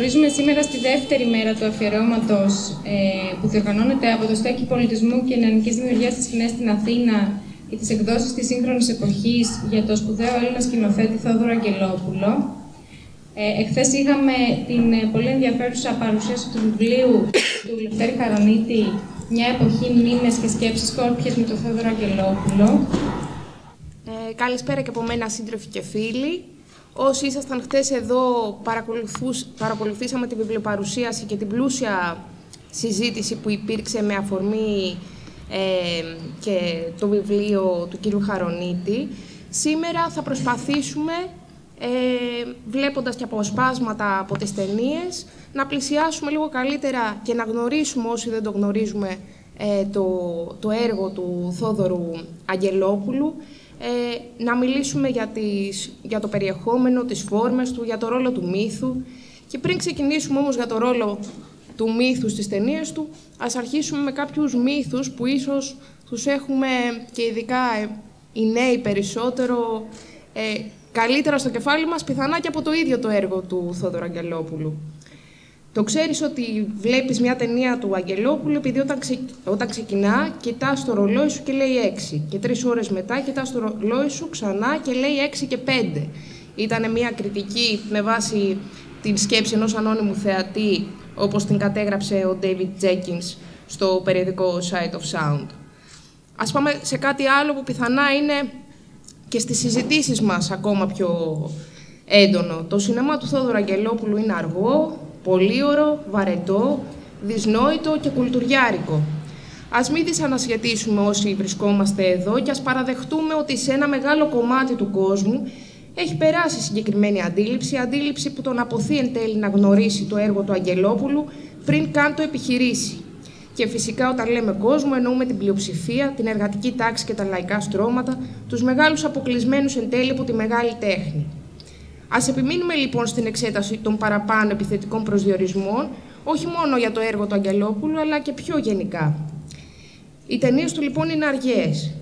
καλωσορίζουμε σήμερα στη δεύτερη μέρα του αφιερώματος ε, που διοργανώνεται από το Στέκι Πολιτισμού και Ενανική Δημιουργίας της Φινέ στην Αθήνα και τις εκδόσεις της σύγχρονης εποχής για το σπουδαίο Έλληνα σκηνοθέτη Θόδωρο Αγγελόπουλο. Ε, Εχθές είχαμε την ε, πολύ ενδιαφέρουσα παρουσίαση του βιβλίου του Λευτέρη Χαρονίτη «Μια εποχή, μήνες και σκέψεις σκόρπιες» με τον Θόδωρο Αγγελόπουλο. Ε, καλησπέρα και από μένα σύντροφοι και φίλοι. Όσοι ήσασταν χτες εδώ, παρακολουθήσαμε τη βιβλιοπαρουσίαση και την πλούσια συζήτηση που υπήρξε με αφορμή ε, και το βιβλίο του κύριου Χαρονίτη. Σήμερα θα προσπαθήσουμε, ε, βλέποντας και αποσπάσματα από τις ταινίες, να πλησιάσουμε λίγο καλύτερα και να γνωρίσουμε όσοι δεν το γνωρίζουμε ε, το, το έργο του Θόδωρου Αγγελόπουλου ε, να μιλήσουμε για, τις, για το περιεχόμενο, τις φόρμες του, για το ρόλο του μύθου. Και πριν ξεκινήσουμε όμως για το ρόλο του μύθου στις ταινίες του, ας αρχίσουμε με κάποιους μύθους που ίσως τους έχουμε και ειδικά ε, οι νέοι περισσότερο ε, καλύτερα στο κεφάλι μας, πιθανά και από το ίδιο το έργο του Θόδωρα Αγγελόπουλου. Το ξέρεις ότι βλέπεις μια ταινία του Αγγελόπουλου επειδή όταν, ξε... όταν ξεκινά κοιτάς το ρολόι σου και λέει 6 και τρεις ώρες μετά κοιτάς το ρολόι σου ξανά και λέει 6 και 5. Ήταν μια κριτική με βάση την σκέψη ενός ανώνυμου θεατή όπως την κατέγραψε ο David Jenkins στο περιοδικό Sight of Sound. Ας πάμε σε κάτι άλλο που πιθανά είναι και στις συζητήσεις μας ακόμα πιο έντονο. Το σινεμά του Θόδωρα Αγγελόπουλου είναι αργό, πολύωρο, βαρετό, δυσνόητο και κουλτουριάρικο. Ας μην δυσανασχετήσουμε όσοι βρισκόμαστε εδώ και ας παραδεχτούμε ότι σε ένα μεγάλο κομμάτι του κόσμου έχει περάσει συγκεκριμένη αντίληψη, αντίληψη που τον αποθεί εν τέλει να γνωρίσει το έργο του Αγγελόπουλου πριν καν το επιχειρήσει. Και φυσικά όταν λέμε κόσμο εννοούμε την πλειοψηφία, την εργατική τάξη και τα λαϊκά στρώματα, τους μεγάλους αποκλεισμένους εν τέλει από τη μεγάλη τέχνη. Α επιμείνουμε λοιπόν στην εξέταση των παραπάνω επιθετικών προσδιορισμών, όχι μόνο για το έργο του Αγγελόπουλου, αλλά και πιο γενικά. Οι ταινίες του λοιπόν είναι αργές.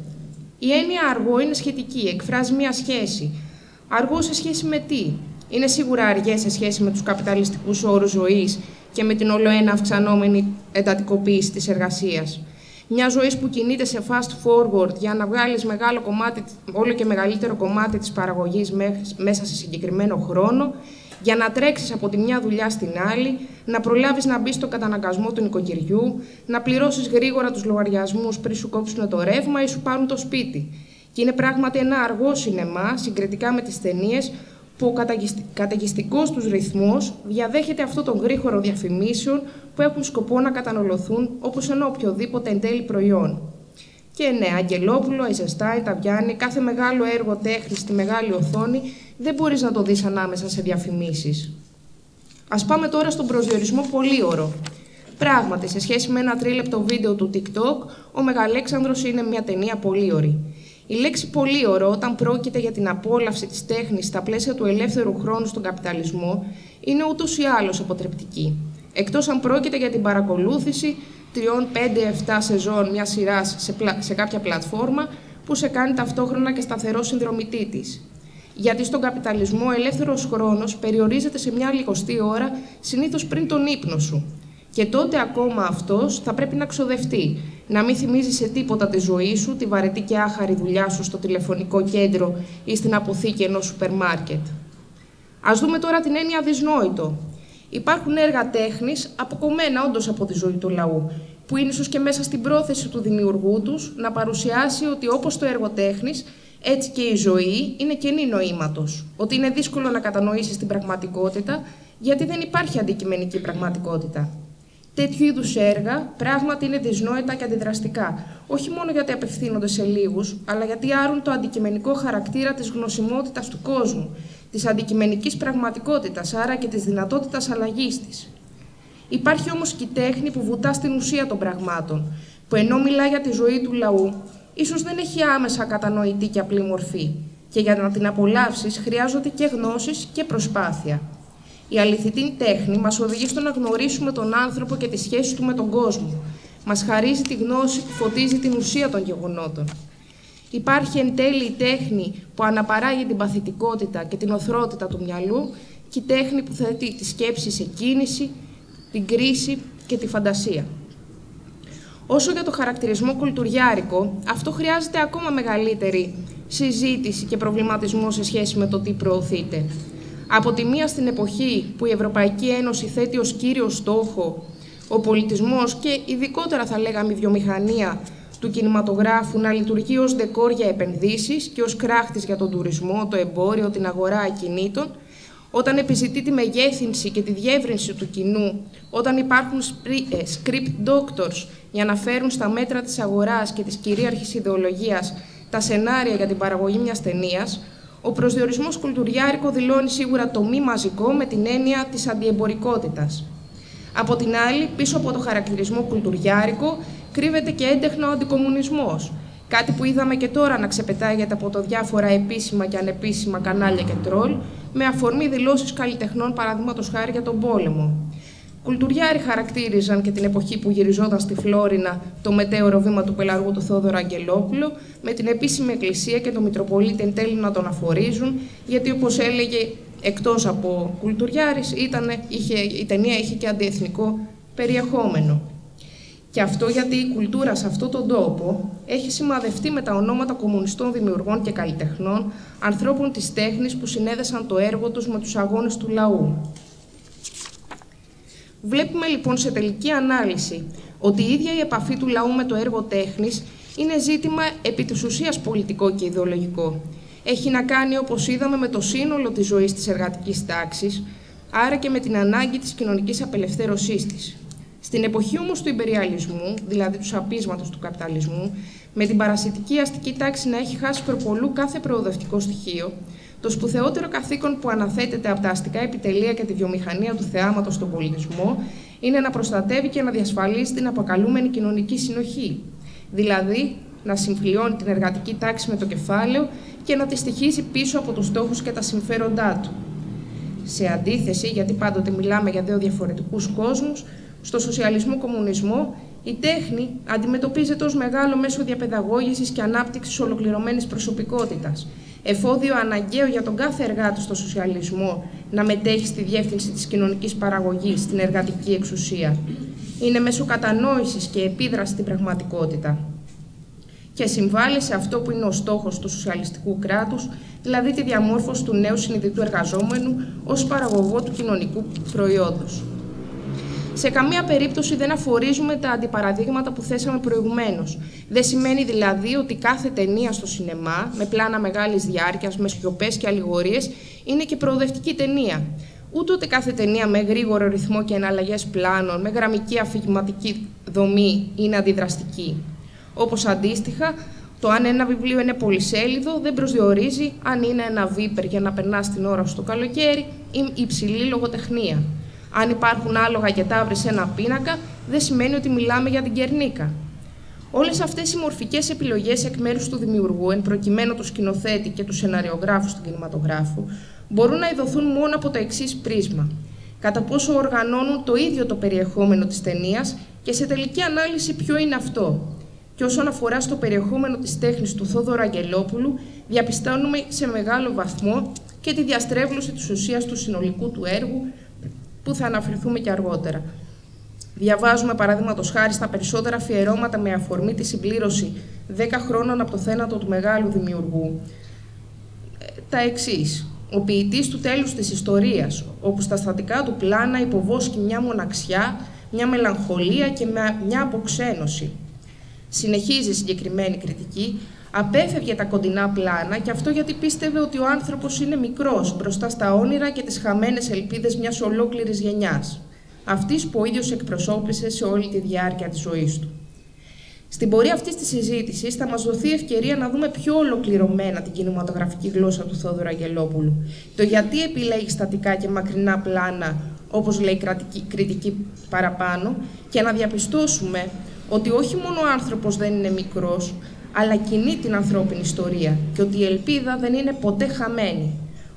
Η έννοια αργό είναι σχετική, εκφράζει μία σχέση. Αργό σε σχέση με τι; Είναι σίγουρα αργέ σε σχέση με τους καπιταλιστικούς όρους ζωής και με την ολοένα αυξανόμενη εντατικοποίηση της εργασίας. Μια ζωή που κινείται σε fast forward για να βγάλεις μεγάλο κομμάτι, όλο και μεγαλύτερο κομμάτι της παραγωγής μέσα σε συγκεκριμένο χρόνο, για να τρέξεις από τη μια δουλειά στην άλλη, να προλάβεις να μπεις στο καταναγκασμό του νοικοκυριού, να πληρώσεις γρήγορα τους λογαριασμούς πριν σου κόψουν το ρεύμα ή σου πάρουν το σπίτι. Και είναι πράγματι ένα αργό σινεμά συγκριτικά με τις ταινίες που ο καταιγιστικός τους ρυθμός διαδέχεται αυτό τον γρήγορο διαφημίσεων που έχουν σκοπό να κατανολωθούν όπως ένα οποιοδήποτε εν τέλει προϊόν. Και ναι, Αγγελόπουλο, Αιζεστάι, Ταβιάννη, κάθε μεγάλο έργο τέχνης στη μεγάλη οθόνη δεν μπορείς να το δεις ανάμεσα σε διαφημίσεις. Ας πάμε τώρα στον προσδιορισμό πολύωρο. Πράγματι, σε σχέση με ένα τρίλεπτο βίντεο του TikTok, ο Μεγαλέξανδρος είναι μια ταινία πολύωρη. Η λέξη πολύωρο, όταν πρόκειται για την απόλαυση της τέχνης στα πλαίσια του ελεύθερου χρόνου στον καπιταλισμό, είναι ούτως ή άλλως αποτρεπτική. Εκτός αν πρόκειται για την παρακολούθηση τριών, πέντε, εφτά σεζόν μιας σειράς σε, σε κάποια πλατφόρμα που σε κάνει ταυτόχρονα και σταθερό συνδρομητή της. Γιατί στον καπιταλισμό ο ελεύθερος χρόνος περιορίζεται σε μια λιγοστή ώρα, συνήθως πριν τον ύπνο σου. Και τότε ακόμα αυτός θα πρέπει να ξοδευτεί, να μην θυμίζεις σε τίποτα τη ζωή σου, τη βαρετή και άχαρη δουλειά σου στο τηλεφωνικό κέντρο ή στην αποθήκη ενός σούπερ μάρκετ. Α δούμε τώρα την έννοια δυσνόητο. Υπάρχουν έργα τέχνης αποκομμένα όντως από τη ζωή του λαού, που είναι ίσως και μέσα στην πρόθεση του δημιουργού τους να παρουσιάσει ότι όπως το έργο τέχνης, έτσι και η ζωή είναι κενή νοήματος. Ότι είναι δύσκολο να κατανοήσεις την πραγματικότητα, γιατί δεν υπάρχει αντικειμενική πραγματικότητα. Τέτοιου είδους έργα πράγματι είναι δυσνόητα και αντιδραστικά, όχι μόνο γιατί απευθύνονται σε λίγους, αλλά γιατί άρουν το αντικειμενικό χαρακτήρα της γνωσιμότητας του κόσμου, της αντικειμενικής πραγματικότητας, άρα και της δυνατότητας αλλαγής της. Υπάρχει όμως και η τέχνη που βουτά στην ουσία των πραγμάτων, που ενώ μιλά για τη ζωή του λαού, ίσως δεν έχει άμεσα κατανοητή και απλή μορφή, και για να την απολαύσεις χρειάζονται και γνώσεις και προσπάθεια. Η αληθινή τέχνη μας οδηγεί στο να γνωρίσουμε τον άνθρωπο και τη σχέση του με τον κόσμο. Μας χαρίζει τη γνώση που φωτίζει την ουσία των γεγονότων. Υπάρχει εν τέλει η τέχνη που αναπαράγει την παθητικότητα και την οθρότητα του μυαλού και η τέχνη που θέτει τη σκέψη σε κίνηση, την κρίση και τη φαντασία. Όσο για το χαρακτηρισμό κουλτουριάρικο, αυτό χρειάζεται ακόμα μεγαλύτερη συζήτηση και προβληματισμό σε σχέση με το τι προωθείται. Από τη μία στην εποχή που η Ευρωπαϊκή Ένωση θέτει ως κύριο στόχο ο πολιτισμός και ειδικότερα θα λέγαμε η βιομηχανία του κινηματογράφου να λειτουργεί ως δεκόρ για επενδύσεις και ως κράχτης για τον τουρισμό, το εμπόριο, την αγορά ακινήτων, όταν επιζητεί τη μεγέθυνση και τη διεύρυνση του κοινού, όταν υπάρχουν ε, script doctors για να φέρουν στα μέτρα της αγοράς και της κυρίαρχης ιδεολογίας τα σενάρια για την παραγωγή μιας ταινίας, ο προσδιορισμός κουλτουριάρικο δηλώνει σίγουρα το μη μαζικό με την έννοια της αντιεμπορικότητας. Από την άλλη, πίσω από το χαρακτηρισμό κουλτουριάρικο κρύβεται και έντεχνο αντικομουνισμός, κάτι που είδαμε και τώρα να ξεπετάγεται από το διάφορα επίσημα και ανεπίσημα κανάλια και τρόλ, με αφορμή δηλώσεις καλλιτεχνών παραδείγματος χάρη για τον πόλεμο. Κουλτουριάροι χαρακτήριζαν και την εποχή που γυριζόταν στη Φλόρινα το μετέωρο βήμα του πελαργού του Θόδωρο Αγγελόπουλο, με την επίσημη εκκλησία και τον Μητροπολίτη εν τέλει να τον αφορίζουν, γιατί όπως έλεγε εκτός από κουλτουριάρης, είχε, η ταινία είχε και αντιεθνικό περιεχόμενο. Και αυτό γιατί η κουλτούρα σε αυτόν τον τόπο έχει σημαδευτεί με τα ονόματα κομμουνιστών δημιουργών και καλλιτεχνών, ανθρώπων της τέχνης που συνέδεσαν το έργο τους με τους αγώνες του λαού. Βλέπουμε λοιπόν σε τελική ανάλυση ότι η ίδια η επαφή του λαού με το έργο τέχνης είναι ζήτημα επί της ουσίας πολιτικό και ιδεολογικό. Έχει να κάνει, όπως είδαμε, με το σύνολο της ζωής της εργατικής τάξης, άρα και με την ανάγκη της κοινωνικής απελευθέρωσής της. Στην εποχή όμως του υπεριαλισμού, δηλαδή του σαπίσματος του καπιταλισμού, με την παρασιτική αστική τάξη να έχει χάσει προπολού κάθε προοδευτικό στοιχείο, το σπουδαιότερο καθήκον που αναθέτεται από τα αστικά επιτελεία και τη βιομηχανία του θεάματος στον πολιτισμό είναι να προστατεύει και να διασφαλίζει την αποκαλούμενη κοινωνική συνοχή, δηλαδή να συμφιλιώνει την εργατική τάξη με το κεφάλαιο και να τη στοιχίζει πίσω από τους στόχους και τα συμφέροντά του. Σε αντίθεση, γιατί πάντοτε μιλάμε για δύο διαφορετικούς κόσμους, στο σοσιαλισμό-κομμουνισμό η τέχνη αντιμετωπίζεται ως μεγάλο μέσο διαπαιδαγώγησης και ανάπτυξης ολοκληρωμένης προσωπικότητας, εφόδιο αναγκαίο για τον κάθε εργάτη στο σοσιαλισμό να μετέχει στη διεύθυνση της κοινωνικής παραγωγής, στην εργατική εξουσία. Είναι μέσω κατανόησης και επίδρασης στην πραγματικότητα και συμβάλλει σε αυτό που είναι ο στόχος του σοσιαλιστικού κράτους, δηλαδή τη διαμόρφωση του νέου συνειδητού εργαζόμενου ως παραγωγό του κοινωνικού προϊόντος. Σε καμία περίπτωση δεν αφορίζουμε τα αντιπαραδείγματα που θέσαμε προηγουμένως. Δεν σημαίνει δηλαδή ότι κάθε ταινία στο σινεμά, με πλάνα μεγάλης διάρκειας, με σιωπές και αλληγορίες, είναι και προοδευτική ταινία. Ούτε ότι κάθε ταινία με γρήγορο ρυθμό και εναλλαγές πλάνων, με γραμμική αφηγηματική δομή είναι αντιδραστική. Όπως αντίστοιχα, το αν ένα βιβλίο είναι πολυσέλιδο δεν προσδιορίζει αν είναι ένα βίπερ για να περνάς την ώρα στο καλοκαίρι ή υψηλή λογοτεχνία. Αν υπάρχουν άλογα και τάβρι σε ένα πίνακα, δεν σημαίνει ότι μιλάμε για την Κερνίκα. Όλες αυτές οι μορφικές επιλογές εκ μέρους του δημιουργού, εν προκειμένου τους σκηνοθέτη και τους σεναριογράφους του κινηματογράφου, μπορούν να ειδωθούν μόνο από το εξής πρίσμα. Κατά πόσο οργανώνουν το ίδιο το περιεχόμενο της ταινίας και σε τελική ανάλυση ποιο είναι αυτό. Και όσον αφορά στο περιεχόμενο της τέχνης του Θόδωρα Αγγελόπουλου, διαπιστώνουμε σε μεγάλο βαθμό και τη διαστρέβλωση της ουσίας του συνολικού του έργου, που θα αναφερθούμε και αργότερα. Διαβάζουμε, παραδείγματος χάρη, στα περισσότερα αφιερώματα με αφορμή τη συμπλήρωση 10 χρόνων από το θένατο του μεγάλου δημιουργού. Ε, τα εξής. Ο ποιητής του τέλους της ιστορίας, όπου στα στατικά του πλάνα υποβόσκει μια μοναξιά, μια μελαγχολία και μια αποξένωση. Συνεχίζει συγκεκριμένη κριτική, Απέφευγε τα κοντινά πλάνα και αυτό γιατί πίστευε ότι ο άνθρωπος είναι μικρός μπροστά στα όνειρα και τις χαμένες ελπίδες μιας ολόκληρης γενιάς, αυτής που ο ίδιος εκπροσώπησε σε όλη τη διάρκεια της ζωής του. Στην πορεία αυτής της συζήτησης θα μας δοθεί ευκαιρία να δούμε πιο ολοκληρωμένα την κινηματογραφική γλώσσα του Θόδωρα Αγγελόπουλου. Το γιατί επιλέγει στατικά και μακρινά πλάνα, όπως λέει η κριτική παραπάνω, και να διαπιστώσουμε ότι όχι μόνο ο άνθρωπος δεν είναι μικρός, αλλά κινεί την ανθρώπινη ιστορία και ότι η ελπίδα δεν είναι ποτέ χαμένη.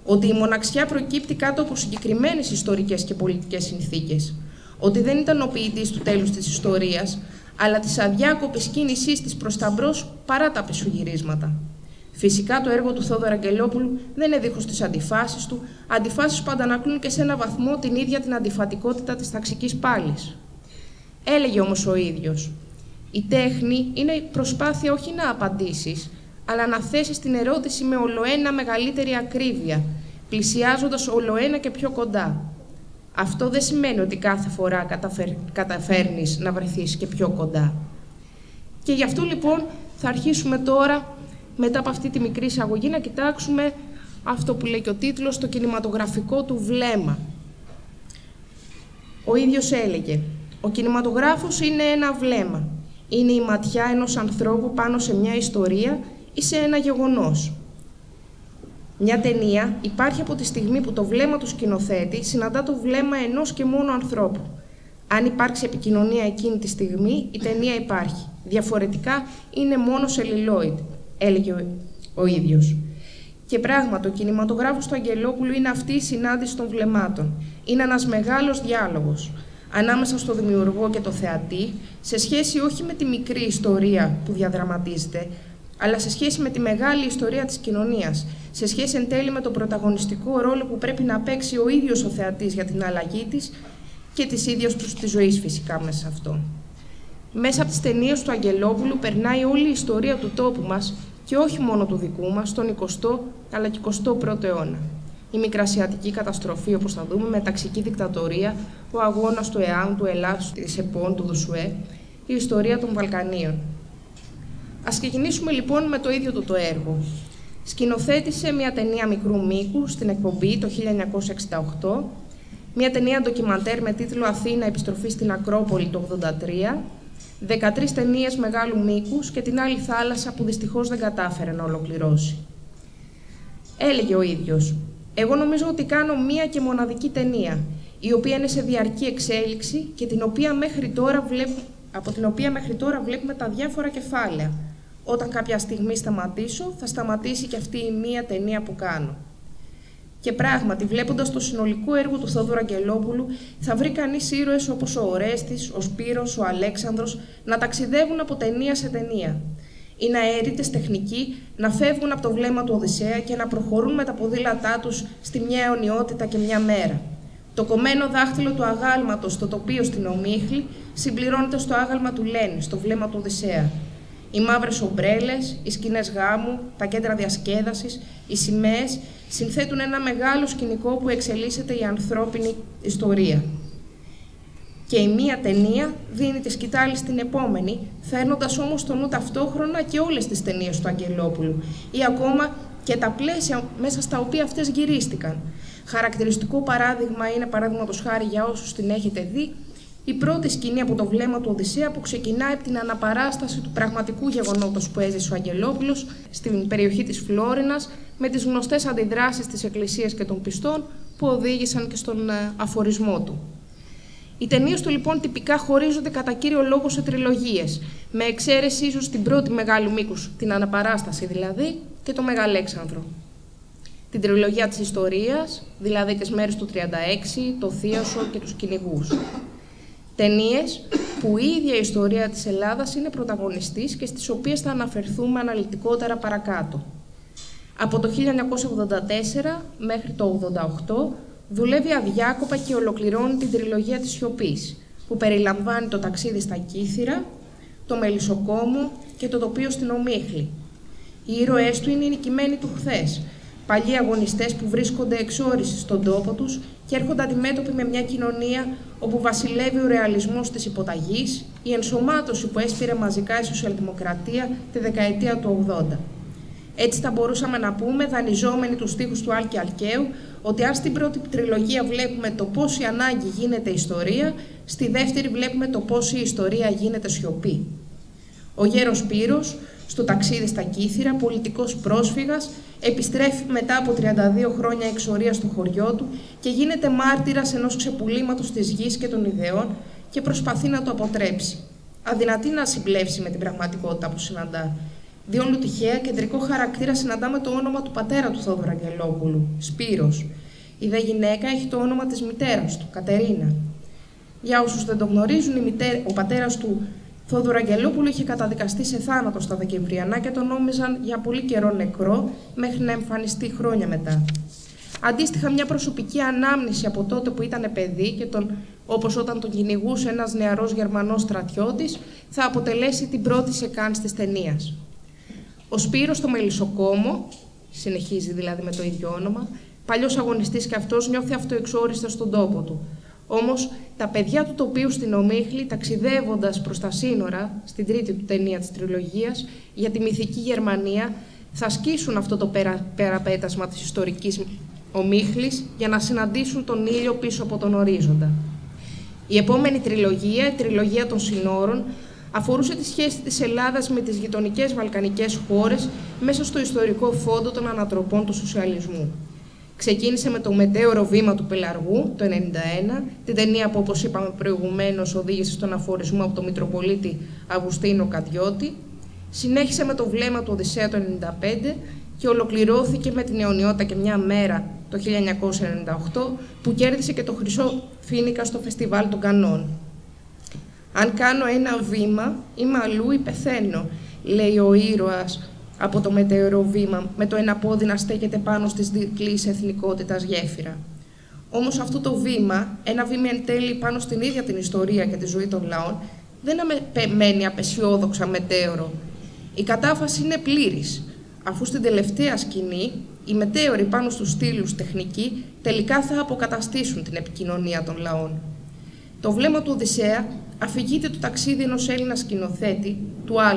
Ότι η μοναξιά προκύπτει κάτω από συγκεκριμένες ιστορικές και πολιτικές συνθήκες. Ότι δεν ήταν ο ποιητή του τέλους της ιστορίας, αλλά της αδιάκοπης κίνησής της προς τα μπρος παρά τα πισωγυρίσματα. Φυσικά το έργο του Θόδωρα Αγγελόπουλου δεν είναι δίχως τις αντιφάσεις του, αντιφάσεις που αντανακλούν και σε ένα βαθμό την ίδια την αντιφατικότητα της ταξικής πάλης. Έλεγε όμως ο ίδιος, η τέχνη είναι η προσπάθεια όχι να απαντήσεις, αλλά να θέσεις την ερώτηση με ολοένα μεγαλύτερη ακρίβεια, πλησιάζοντας ολοένα και πιο κοντά. Αυτό δεν σημαίνει ότι κάθε φορά καταφέρνεις να βρεθείς και πιο κοντά. Και γι' αυτό λοιπόν θα αρχίσουμε τώρα, μετά από αυτή τη μικρή εισαγωγή, να κοιτάξουμε αυτό που λέει και ο τίτλος, το κινηματογραφικό του βλέμμα. Ο ίδιος έλεγε, ο κινηματογράφος είναι ένα βλέμμα. Είναι η ματιά ενός ανθρώπου πάνω σε μια ιστορία ή σε ένα γεγονός. Μια ταινία υπάρχει από τη στιγμή που το βλέμμα του σκηνοθέτη συναντά το βλέμμα ενός και μόνο ανθρώπου. Αν υπάρξει επικοινωνία εκείνη τη στιγμή, η ταινία υπάρχει. Διαφορετικά είναι μόνο celluloid, έλεγε ο, ο ίδιος. Και πράγματι, ο κινηματογράφος του Αγγελόπουλου είναι αυτή η συνάντηση των βλεμμάτων. Είναι ένας μεγάλος διάλογος ανάμεσα στο δημιουργό και το θεατή, σε σχέση όχι με τη μικρή ιστορία που διαδραματίζεται, αλλά σε σχέση με τη μεγάλη ιστορία της κοινωνίας, σε σχέση εν τέλει με τον πρωταγωνιστικό ρόλο που πρέπει να παίξει ο ίδιος ο θεατής για την αλλαγή της και της ίδιας τους της ζωής φυσικά μέσα σε αυτό. Μέσα από τις ταινίες του Αγγελόπουλου περνάει όλη η ιστορία του τόπου μας και όχι μόνο του δικού μας, τον 20ο αλλά και 21ο αιώνα. Η μικρασιατική καταστροφή, όπως θα δούμε, με ταξική δικτατορία, ο αγώνας του ΕΑΜ, του Ελλάς, της ΕΠΟΝ, του Δουσουέ, η ιστορία των Βαλκανίων. Ας ξεκινήσουμε λοιπόν με το ίδιο του το έργο. Σκηνοθέτησε μια ταινία μικρού μήκου στην εκπομπή το 1968, μια ταινία ντοκιμαντέρ με τίτλο «Αθήνα, επιστροφή στην Ακρόπολη» το 1983, 13 ταινίες μεγάλου μήκους και την άλλη θάλασσα που δυστυχώς δεν κατάφερε να ολοκληρώσει. Έλεγε ο ίδιος «Εγώ νομίζω ότι κάνω μία και μοναδική ταινία, η οποία είναι σε διαρκή εξέλιξη και την οποία μέχρι τώρα από την οποία μέχρι τώρα βλέπουμε τα διάφορα κεφάλαια, όταν κάποια στιγμή σταματήσω, θα σταματήσει και αυτή η μία ταινία που κάνω. Και πράγματι, βλέποντας το συνολικό έργο του Θόδωρα Αγγελόπουλου, θα βρει κανείς ήρωες όπως ο Ορέστης, ο Σπύρος, ο Αλέξανδρος να ταξιδεύουν από ταινία σε ταινία. Είναι αέρητε τεχνικοί να φεύγουν από το βλέμμα του Οδυσσέα και να προχωρούν με τα ποδήλατά τους στη μια αιωνιότητα και μια μέρα. Το κομμένο δάχτυλο του αγάλματος στο τοπίο στην Ομίχλη συμπληρώνεται στο άγαλμα του Λένι, στο βλέμμα του Οδυσσέα. Οι μαύρες ομπρέλες, οι σκηνές γάμου, τα κέντρα διασκέδασης, οι σημαίες συνθέτουν ένα μεγάλο σκηνικό που εξελίσσεται η ανθρώπινη ιστορία. Και η μία ταινία δίνει τη σκητάλη στην επόμενη, φέρνοντας όμως στο νου ταυτόχρονα και όλες τις ταινίες του Αγγελόπουλου, ή ακόμα και τα πλαίσια μέσα στα οποία αυτές γυρίστηκαν. Χαρακτηριστικό παράδειγμα είναι, παράδειγματος χάρη για όσους την έχετε δει, η πρώτη σκηνή από το βλέμμα του Οδυσσέα που ξεκινάει από την αναπαράσταση του πραγματικού γεγονότος που έζησε ο Αγγελόπουλος στην περιοχή της Φλόρινας με τις γνωστές αντιδράσεις της Εκκλησίας και των πιστών που οδήγησαν και στον ε, αφορισμό του. Οι ταινίες του λοιπόν τυπικά χωρίζονται κατά κύριο λόγο σε τριλογίες, με εξαίρεση ίσως την πρώτη μεγάλου μήκους, την Αναπαράσταση δηλαδή, και το Μεγαλέξανδρο. Την τριλογία της Ιστορίας, δηλαδή τις μέρες του 36, το Θείασο και τους κυνηγούς. Ταινίες που η ίδια η ιστορία της Ελλάδας είναι πρωταγωνιστής και στις οποίες θα αναφερθούμε αναλυτικότερα παρακάτω. Από το 1984 μέχρι το 1988 δουλεύει αδιάκοπα και ολοκληρώνει την τριλογία της σιωπής, που περιλαμβάνει το ταξίδι στα Κύθυρα, το Μελισσοκόμο και το τοπίο στην Ομίχλη. Οι ήρωές του είναι οι νικημένοι του χθες, παλιοί αγωνιστές που βρίσκονται εξόρισοι στον τόπο τους και έρχονται αντιμέτωποι με μια κοινωνία όπου βασιλεύει ο ρεαλισμός της υποταγής, η ενσωμάτωση που έσπηρε μαζικά η σοσιαλδημοκρατία τη δεκαετία του 80. Έτσι θα μπορούσαμε να πούμε, δανειζόμενοι τους στίχους του Άλκη Αλκαίου, ότι αν στην πρώτη τριλογία βλέπουμε το πώς η ανάγκη γίνεται ιστορία, στη δεύτερη βλέπουμε το πώς η ιστορία γίνεται σιωπή. Ο γέρος Πύρος, στο ταξίδι στα Κύθυρα, πολιτικός πρόσφυγας, επιστρέφει μετά από 32 χρόνια εξορίας στο χωριό του και γίνεται μάρτυρας ενός ξεπουλήματος της γης και των ιδεών και προσπαθεί να το αποτρέψει. Αδυνατή να συμπλέψει με την πραγματικότητα που συναντά. Διόλου τυχαία, κεντρικό χαρακτήρα συναντάμε το όνομα του πατέρα του Θόδωρα Αγγελόπουλου, Σπύρος. Η δε γυναίκα έχει το όνομα της μητέρας του, Κατερίνα. Για όσους δεν το γνωρίζουν, ο πατέρας του Θόδωρο Αγγελόπουλο είχε καταδικαστεί σε θάνατο στα Δεκεμβριανά και τον νόμιζαν για πολύ καιρό νεκρό μέχρι να εμφανιστεί χρόνια μετά. Αντίστοιχα, μια προσωπική ανάμνηση από τότε που ήταν παιδί και τον, όπως όταν τον κυνηγούσε ένας νεαρός Γερμανός στρατιώτης, θα αποτελέσει την πρώτη σε καν της ταινίας. Ο Σπύρος στο Μελισσοκόμο, συνεχίζει δηλαδή με το ίδιο όνομα, παλιός αγωνιστής και αυτός νιώθει αυτοεξόριστα στον τόπο του. Όμως τα παιδιά του τοπίου στην Ομίχλη, ταξιδεύοντας προς τα σύνορα, στην τρίτη του ταινία της τριλογίας, για τη μυθική Γερμανία, θα σκίσουν αυτό το περα, περαπέτασμα της ιστορικής Ομίχλης για να συναντήσουν τον ήλιο πίσω από τον ορίζοντα. Η επόμενη τριλογία, η τριλογία των συνόρων, αφορούσε τη σχέση της Ελλάδας με τις γειτονικές βαλκανικές χώρες μέσα στο ιστορικό φόντο των ανατροπών του σοσιαλισμού. Ξεκίνησε με το μετέωρο βήμα του Πελαργού το 1991, την ταινία που όπως είπαμε προηγουμένως οδήγησε στον αφορισμό από τον Μητροπολίτη Αυγουστίνο Καδιώτη. Συνέχισε με το βλέμμα του Οδυσσέα το 1995 και ολοκληρώθηκε με την αιωνιότητα και μια μέρα το 1998 που κέρδισε και το Χρυσό Φίνικα στο Φεστιβάλ των Κανών. «Αν κάνω ένα βήμα, είμαι αλλού ή πεθαίνω», λέει ο ήρωας από το μετέωρο βήμα, με το ένα πόδι να στέκεται πάνω στις δικλείς εθνικότητας γέφυρα. Όμως αυτό το βήμα, ένα βήμα εν τέλει πάνω στην ίδια την ιστορία και τη ζωή των λαών, δεν μένει απεσιόδοξα μετέωρο. Η κατάφαση είναι πλήρης, αφού στην τελευταία σκηνή οι μετέωροι πάνω στους στήλους τεχνικοί τελικά θα αποκαταστήσουν την επικοινωνία των λαών. Το βλέμμα του Οδυσσέα αφηγείται το ταξίδι ενός Έλληνα σκηνοθέτη, του Α,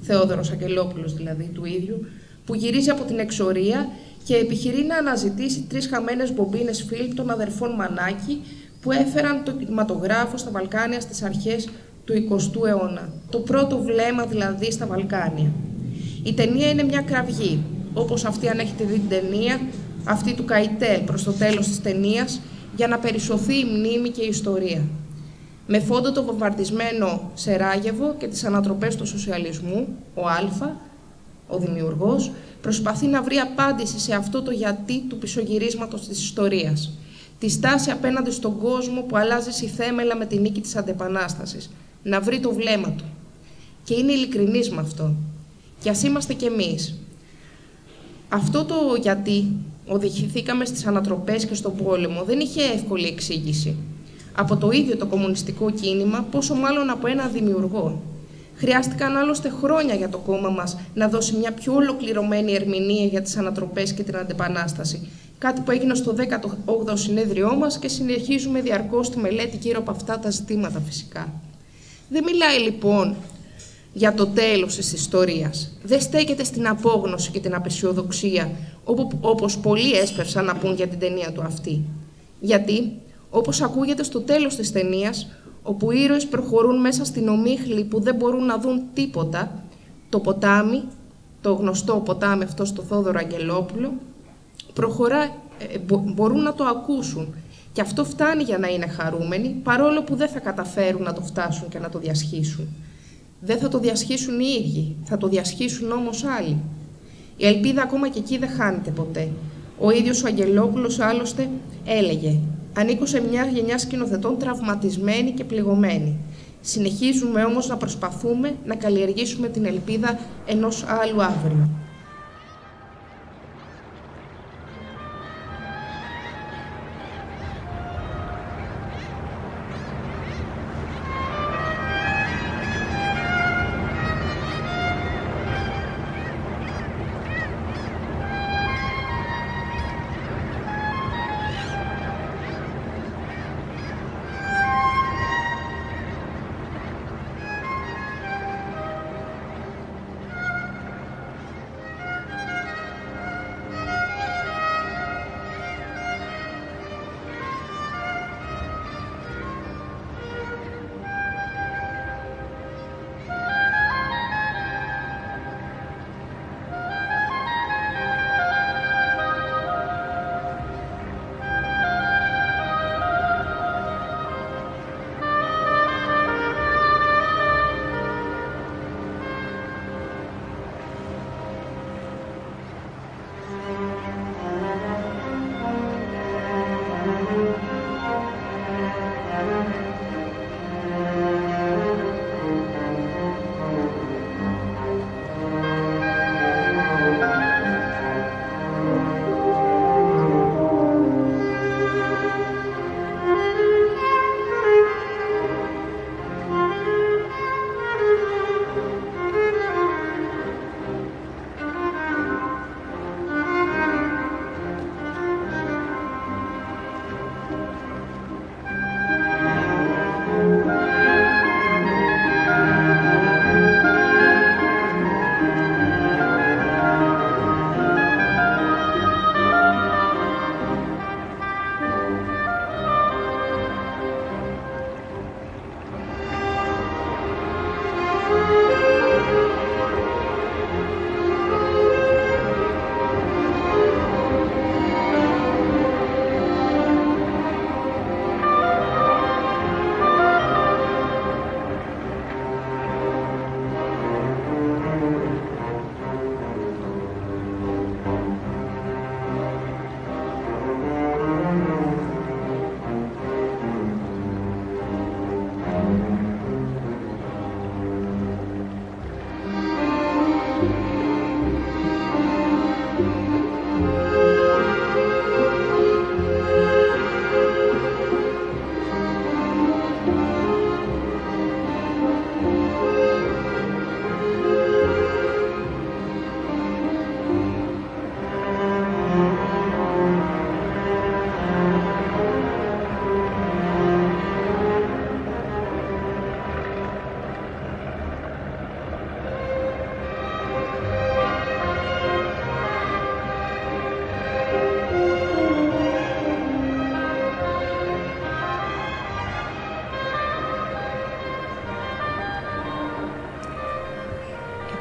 Θεόδωρος Αγγελόπουλος δηλαδή του ίδιου, που γυρίζει από την εξορία και επιχειρεί να αναζητήσει τρεις χαμένες μπομπίνες φιλμ των αδερφών Μανάκη που έφεραν το κινηματογράφο στα Βαλκάνια στις αρχές του 20ου αιώνα. Το πρώτο βλέμμα δηλαδή στα Βαλκάνια. Η ταινία είναι μια κραυγή, όπως αυτή αν έχετε δει την ταινία, αυτή του Καϊτέλ προς το τέλος της ταινίας, για να περισσωθεί η μνήμη και η ιστορία. Με φόντο το βομβαρδισμένο Σεράγεβο και τις ανατροπές του σοσιαλισμού, ο Α, ο δημιουργός, προσπαθεί να βρει απάντηση σε αυτό το γιατί του πισωγυρίσματος της ιστορίας. Τη στάση απέναντι στον κόσμο που αλλάζει θέμελα με τη νίκη της αντεπανάστασης. Να βρει το βλέμμα του. Και είναι ειλικρινής με αυτό. Και ας είμαστε κι εμείς. Αυτό το γιατί οδηγηθήκαμε στις ανατροπές και στον πόλεμο δεν είχε εύκολη εξήγηση από το ίδιο το κομμουνιστικό κίνημα, πόσο μάλλον από ένα δημιουργό. Χρειάστηκαν άλλωστε χρόνια για το κόμμα μας να δώσει μια πιο ολοκληρωμένη ερμηνεία για τις ανατροπές και την αντεπανάσταση. Κάτι που έγινε στο 18ο συνέδριό μας και συνεχίζουμε διαρκώς τη μελέτη γύρω από αυτά τα ζητήματα φυσικά. Δεν μιλάει λοιπόν για το τέλος της ιστορίας. Δεν στέκεται στην απόγνωση και την απεσιοδοξία, όπως πολλοί έσπευσαν να πούν για την ταινία του αυτή. Γιατί; Όπως ακούγεται στο τέλος της ταινίας, όπου οι ήρωες προχωρούν μέσα στην ομίχλη που δεν μπορούν να δουν τίποτα, το ποτάμι, το γνωστό ποτάμι αυτό στο Θόδωρο Αγγελόπουλο, προχωρά, ε, μπορούν να το ακούσουν. Και αυτό φτάνει για να είναι χαρούμενοι, παρόλο που δεν θα καταφέρουν να το φτάσουν και να το διασχίσουν. Δεν θα το διασχίσουν οι ίδιοι, θα το διασχίσουν όμως άλλοι. Η ελπίδα ακόμα και εκεί δεν χάνεται ποτέ. Ο ίδιος ο Αγγελόπουλος άλλωστε έλεγε Ανήκω σε μια γενιά σκηνοθετών τραυματισμένη και πληγωμένη. Συνεχίζουμε όμως να προσπαθούμε να καλλιεργήσουμε την ελπίδα ενός άλλου αύριο.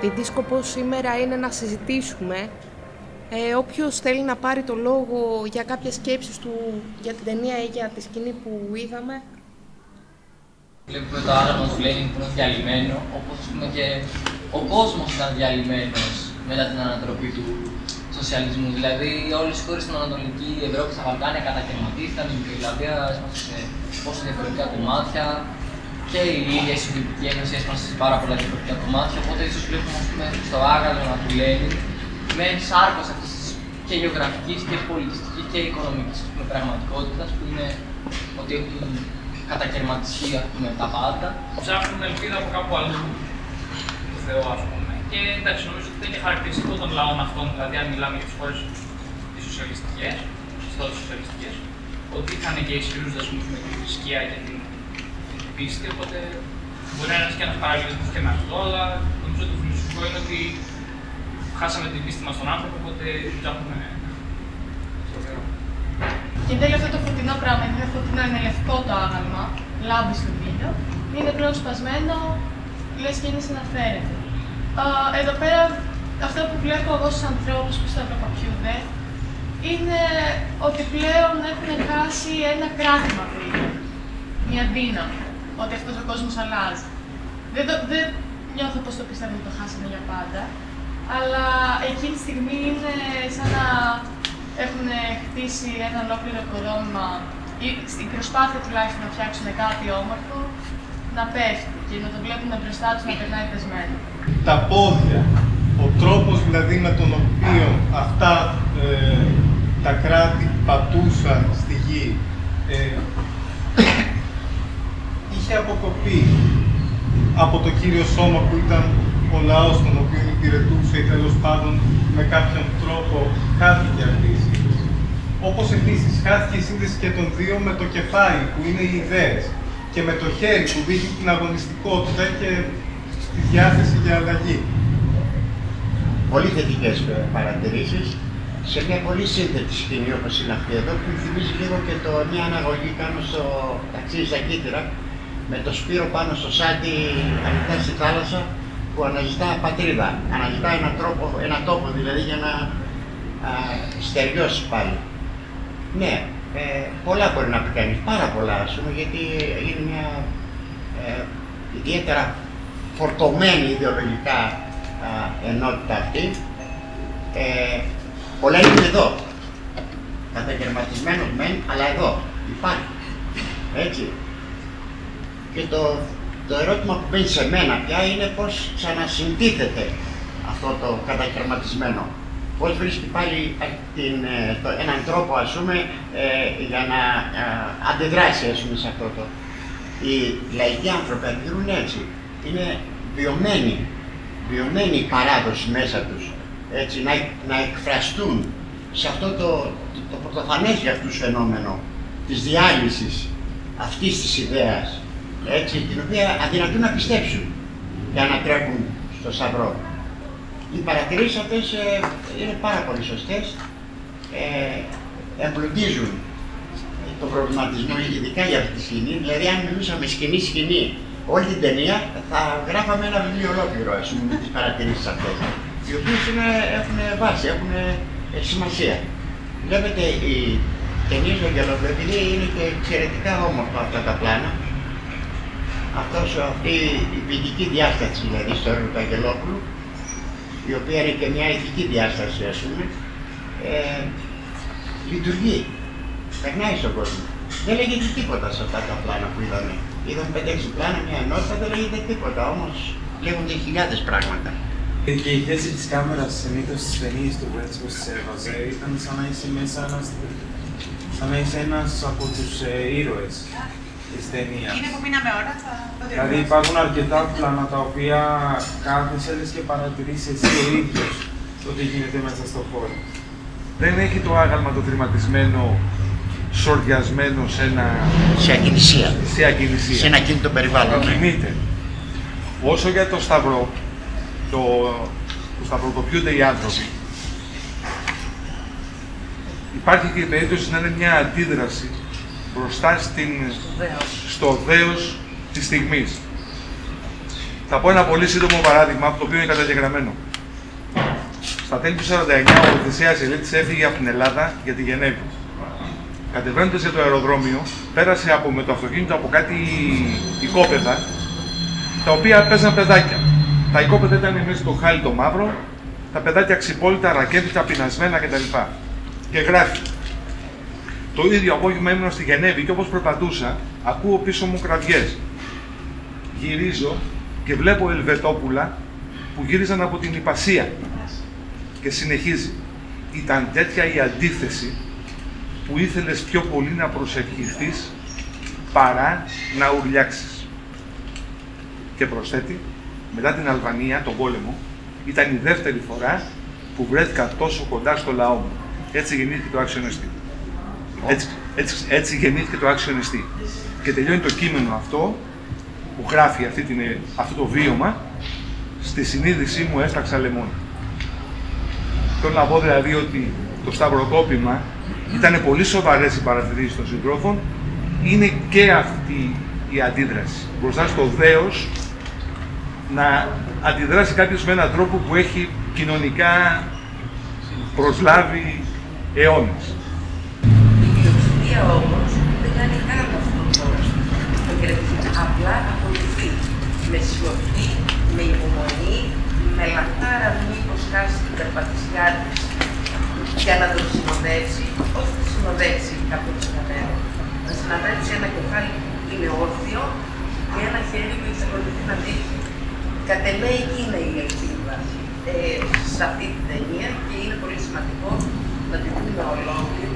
Επειδή σκοπός σήμερα είναι να συζητήσουμε ε, όποιος θέλει να πάρει το λόγο για κάποιες σκέψεις του για την ταινία ή για τη σκηνή που είδαμε. Βλέπουμε το άγαλμα του Λένιν που είναι διαλυμένο, όπως πούμε και ο κόσμος ήταν διαλυμένος μετά την ανατροπή του σοσιαλισμού. Δηλαδή, όλες οι χώρες στην Ανατολική Ευρώπη, στα Βαλκάνια κατακαιρματίστηκαν, η Ιουγκοσλαβία έσπασε σε πόσο διαφορετικά κομμάτια και η ίδια η Σοβιετική Ένωση έσπασε σε πάρα πολλά διαφορετικά κομμάτια. Οπότε, ίσως βλέπουμε πούμε, στο άγαλμα του Λένιν με σάρκος αυτής της και γεωγραφικής και πολιτιστικής και οικονομικής πραγματικότητας που είναι ότι έχουν κατακαιρματιστεί τα πάντα. Ψάχνουμε ελπίδα από κάπου αλλού, το Θεό, ας πούμε. Και εντάξει, νομίζω ότι είναι χαρακτηριστικό των λαών αυτών, δηλαδή αν μιλάμε για τις χώρες τις σοσιαλιστικές, τις τότε σοσιαλιστικές, ότι είχαν και ισχυρούς δεσμούς με τη θρησκεία και την, την πίστη. Οπότε μπορεί να είναι και ένα παραλληλισμό και με αυτό, αλλά νομίζω ότι το φιλοσοφικό είναι ότι χάσαμε την πίστη μας στον άνθρωπο, οπότε ψάχνουμε και τέλει αυτό το φωτεινό πράγμα, είναι φωτεινό, είναι λευκό το άγαλμα, λάμπει στο βίντεο, είναι πλέον σπασμένο, λες και είναι συναφέρεται. Εδώ πέρα, αυτό που βλέπω εγώ στους ανθρώπους που στα Ευρωπαπιούδε είναι ότι πλέον έχουν χάσει ένα κράτημα πριν, μια δύναμη, ότι αυτός ο κόσμος αλλάζει. Δεν, το, δεν νιώθω πως το πιστεύω ότι το χάσαμε για πάντα, αλλά εκείνη τη στιγμή είναι σαν να έχουν χτίσει ένα ολόκληρο οικοδόμημα ή στην προσπάθεια τουλάχιστον να φτιάξουν κάτι όμορφο, να πέφτει και να το βλέπουν μπροστά τους να περνάει πεσμένο. Τα πόδια, ο τρόπος δηλαδή με τον οποίο αυτά ε, τα κράτη πατούσαν στη γη, ε, είχε αποκοπεί από το κύριο σώμα που ήταν ο λαός τον οποίο υπηρετούσε ή τέλος πάντων με κάποιον τρόπο χάθηκε αυτή η σύνδεση. Όπως επίσης χάθηκε η σύνδεση και των δύο με το κεφάλι που είναι οι ιδέες και με το χέρι που δείχνει την αγωνιστικότητα και τη διάθεση για αλλαγή. Πολύ θετικές παρατηρήσεις σε μια πολύ σύνθετη σκηνή όπως είναι αυτή εδώ που θυμίζει λίγο και το μια αναγωγή κάνω στο ταξίδι στα Κίττερα με το Σπύρο πάνω στο σάτι ανοιχτά στη θάλασσα που αναζητά πατρίδα, αναζητά ένα, τρόπο, ένα τόπο δηλαδή για να α, στεριώσει πάλι. Ναι, ε, πολλά μπορεί να πει κανείς, πάρα πολλά ας πούμε, γιατί είναι μια ε, ιδιαίτερα φορτωμένη ιδεολογικά α, ενότητα αυτή. Ε, πολλά είναι εδώ, καταγερματισμένος μεν, αλλά εδώ υπάρχει. Έτσι. Και το το ερώτημα που μπαίνει σε μένα πια είναι πώς ξανασυντίθεται αυτό το κατακαιρματισμένο. Πώς βρίσκει πάλι την, ε, το, έναν τρόπο, ας πούμε, ε, για να ε, αντιδράσει, ας πούμε, σε αυτό το. Οι λαϊκοί άνθρωποι αντιδρούν έτσι. Είναι βιωμένοι, βιωμένη η παράδοση μέσα τους, έτσι, να, να εκφραστούν σε αυτό το, το, το πρωτοφανές για αυτούς φαινόμενο της διάλυσης αυτής της ιδέας έτσι, την οποία αδυνατούν να πιστέψουν για να τρέχουν στο Σταυρό. Οι παρατηρήσεις αυτές ε, είναι πάρα πολύ σωστές, ε, εμπλουτίζουν τον προβληματισμό, ειδικά για αυτή τη σκηνή. Δηλαδή, αν μιλούσαμε σκηνή-σκηνή όλη την ταινία, θα γράφαμε ένα βιβλίο ολόκληρο ας πούμε, με τις παρατηρήσεις αυτές, οι οποίες έχουν βάση, έχουν ε, σημασία. Βλέπετε, οι ταινίες του Αγγελόπουλου, επειδή είναι και εξαιρετικά όμορφα αυτά τα πλάνα, αυτός, αυτή η ποιητική διάσταση δηλαδή στο έργο του Αγγελόπουλου, η οποία είναι και μια ηθική διάσταση ας πούμε, ε, λειτουργεί, περνάει στον κόσμο. Δεν λέγεται τίποτα σε αυτά τα πλάνα που είδαμε. Είδαμε 5-6 πλάνα, μια ενότητα, δεν λέγεται τίποτα, όμως λέγονται χιλιάδες πράγματα. Και η θέση της κάμερας συνήθως στις ταινίες του West της Σερβαζέ ήταν σαν να είσαι μέσα ένας, σαν να είσαι ένας από τους ε, ήρωες της ταινίας. Είναι που μείναμε ώρα, θα το Δηλαδή υπάρχουν αρκετά πλάνα τα οποία κάθεσαι και παρατηρείς εσύ ο ίδιος το τι γίνεται μέσα στο χώρο. Δεν έχει το άγαλμα το τριματισμένο σορδιασμένο σε ένα... Σε ακινησία. Σε ακινησία. Σε ένα κινητό περιβάλλον. ναι. Κινείται. Όσο για το σταυρό, το, το σταυροτοποιούνται οι άνθρωποι. Υπάρχει και η περίπτωση να είναι μια αντίδραση μπροστά στην, στο δέος της στιγμής. Θα πω ένα πολύ σύντομο παράδειγμα, το οποίο είναι καταγεγραμμένο. Στα τέλη του 49, ο Οδυσσέας Ελίτης έφυγε από την Ελλάδα για τη Γενέβη. Κατεβαίνοντας για το αεροδρόμιο, πέρασε από, με το αυτοκίνητο από κάτι οικόπεδα, τα οποία παίζαν παιδάκια. Τα οικόπεδα ήταν μέσα στο χάλι το μαύρο, τα παιδάκια ξυπόλυτα, ρακέτητα, πεινασμένα κτλ. Και γράφει. Το ίδιο απόγευμα ήμουν στη Γενέβη και όπως περπατούσα, ακούω πίσω μου κραυγές. Γυρίζω και βλέπω ελβετόπουλα που γύριζαν από την υπασία. Και συνεχίζει. Ήταν τέτοια η αντίθεση που ήθελες πιο πολύ να προσευχηθείς παρά να ουρλιάξεις. Και προσθέτει, μετά την Αλβανία, τον πόλεμο, ήταν η δεύτερη φορά που βρέθηκα τόσο κοντά στο λαό μου. Έτσι γεννήθηκε το Action ST. Έτσι, έτσι, έτσι γεννήθηκε το Action ST. Και τελειώνει το κείμενο αυτό που γράφει αυτή την, αυτό το βίωμα στη συνείδησή μου έσταξα λεμόνι. Θέλω να πω δηλαδή ότι το σταυροκόπημα ήταν πολύ σοβαρές οι παρατηρήσεις των συντρόφων. Είναι και αυτή η αντίδραση. Μπροστά στο δέος να αντιδράσει κάποιος με έναν τρόπο που έχει κοινωνικά προσλάβει αιώνες. Η πλειοψηφία όμως δεν κάνει καν αυτό το Απλά ακολουθεί με σιωπή, με υπομονή, με λαχτάρα μήπως χάσει την περπατησιά της για να τον συνοδεύσει, όχι να συνοδεύσει κάποιον συναδέλφο, να συναδεύσει ένα κεφάλι που είναι όρθιο και ένα χέρι που εξακολουθεί να δείχνει. Κατ' εμέ εκεί είναι η ελπίδα ε, σε αυτή την ταινία και είναι πολύ σημαντικό να την δούμε ολόκληρη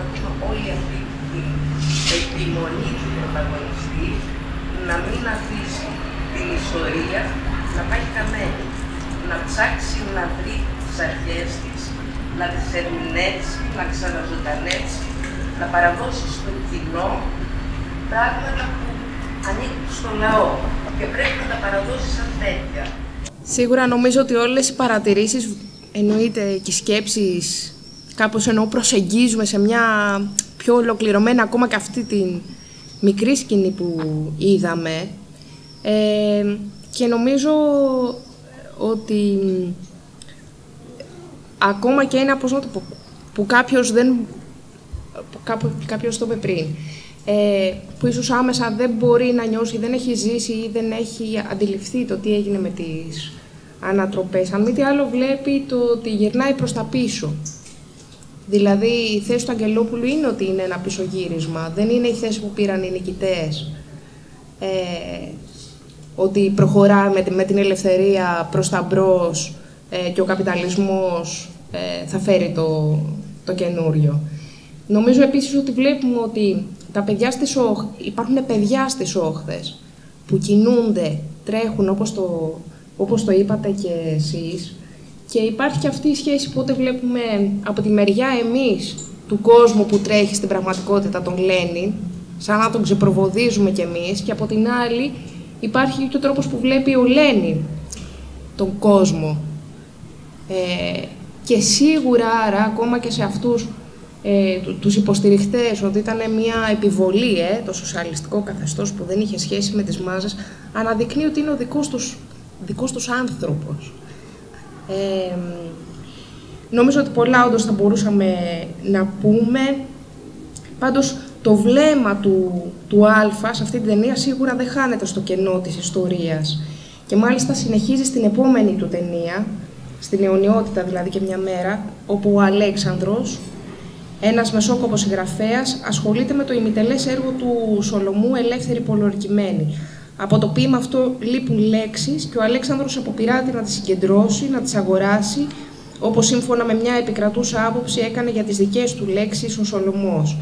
για να δούμε όλη αυτή την επιμονή του πρωταγωνιστή να μην αφήσει την ιστορία να πάει καμένη, να ψάξει να βρει τις αρχές της, να τις ερμηνεύσει, να ξαναζωντανέψει, να παραδώσει στο κοινό πράγματα που ανήκουν στο λαό και πρέπει να τα παραδώσει σαν τέτοια. Σίγουρα νομίζω ότι όλες οι παρατηρήσεις, εννοείται και οι σκέψεις, κάπως εννοώ προσεγγίζουμε σε μια πιο ολοκληρωμένη ακόμα και αυτή την μικρή σκηνή που είδαμε. Ε, και νομίζω ότι ακόμα και ένα, πώς να το πω, που κάποιος δεν, που κάποιος το είπε πριν, ε, που ίσως άμεσα δεν μπορεί να νιώσει, δεν έχει ζήσει ή δεν έχει αντιληφθεί το τι έγινε με τις ανατροπές. Αν μη τι άλλο βλέπει το ότι γυρνάει προς τα πίσω. Δηλαδή η θέση του Αγγελόπουλου είναι ότι είναι ένα πισωγύρισμα, δεν είναι η θέση που πήραν οι νικητές. Ε, ότι προχωρά με, την ελευθερία προς τα μπρος ε, και ο καπιταλισμός ε, θα φέρει το, το καινούριο. Νομίζω επίσης ότι βλέπουμε ότι τα παιδιά στις όχ, υπάρχουν παιδιά στις όχθες που κινούνται, τρέχουν όπως το, όπως το είπατε και εσείς και υπάρχει και αυτή η σχέση που όταν βλέπουμε από τη μεριά εμείς του κόσμου που τρέχει στην πραγματικότητα τον Λένιν, σαν να τον ξεπροβοδίζουμε κι εμείς και από την άλλη υπάρχει και ο τρόπος που βλέπει ο Λένιν τον κόσμο. Ε, και σίγουρα άρα ακόμα και σε αυτούς ε, τους υποστηριχτές ότι ήταν μια επιβολή ε, το σοσιαλιστικό καθεστώς που δεν είχε σχέση με τις μάζες αναδεικνύει ότι είναι ο δικός τους, δικός τους άνθρωπος. Ε, νομίζω ότι πολλά όντως θα μπορούσαμε να πούμε. Πάντως το βλέμμα του, του Α σε αυτή την ταινία σίγουρα δεν χάνεται στο κενό της ιστορίας. Και μάλιστα συνεχίζει στην επόμενη του ταινία, στην αιωνιότητα δηλαδή και μια μέρα, όπου ο Αλέξανδρος, ένας μεσόκοπος συγγραφέας, ασχολείται με το ημιτελές έργο του Σολομού «Ελεύθερη πολιορκημένη». Από το ποίημα αυτό λείπουν λέξεις και ο Αλέξανδρος αποπειράται να τις συγκεντρώσει, να τις αγοράσει, όπως σύμφωνα με μια επικρατούσα άποψη έκανε για τις δικές του λέξεις ο Σολομός.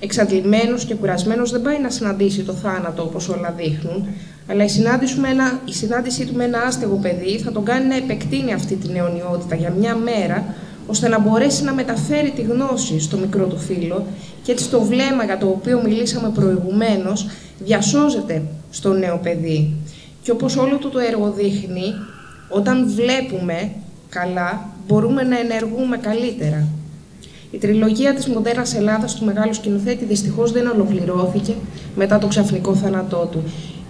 Εξαντλημένος και κουρασμένος δεν πάει να συναντήσει το θάνατο όπως όλα δείχνουν, αλλά η συνάντηση, με ένα, η συνάντησή του με ένα άστεγο παιδί θα τον κάνει να επεκτείνει αυτή την αιωνιότητα για μια μέρα, ώστε να μπορέσει να μεταφέρει τη γνώση στο μικρό του φίλο και έτσι το βλέμμα για το οποίο μιλήσαμε προηγουμένως διασώζεται στο νέο παιδί. Και όπως όλο το το έργο δείχνει, όταν βλέπουμε καλά, μπορούμε να ενεργούμε καλύτερα. Η τριλογία της μοντέρνας Ελλάδας του μεγάλου σκηνοθέτη δυστυχώς δεν ολοκληρώθηκε μετά το ξαφνικό θάνατό του.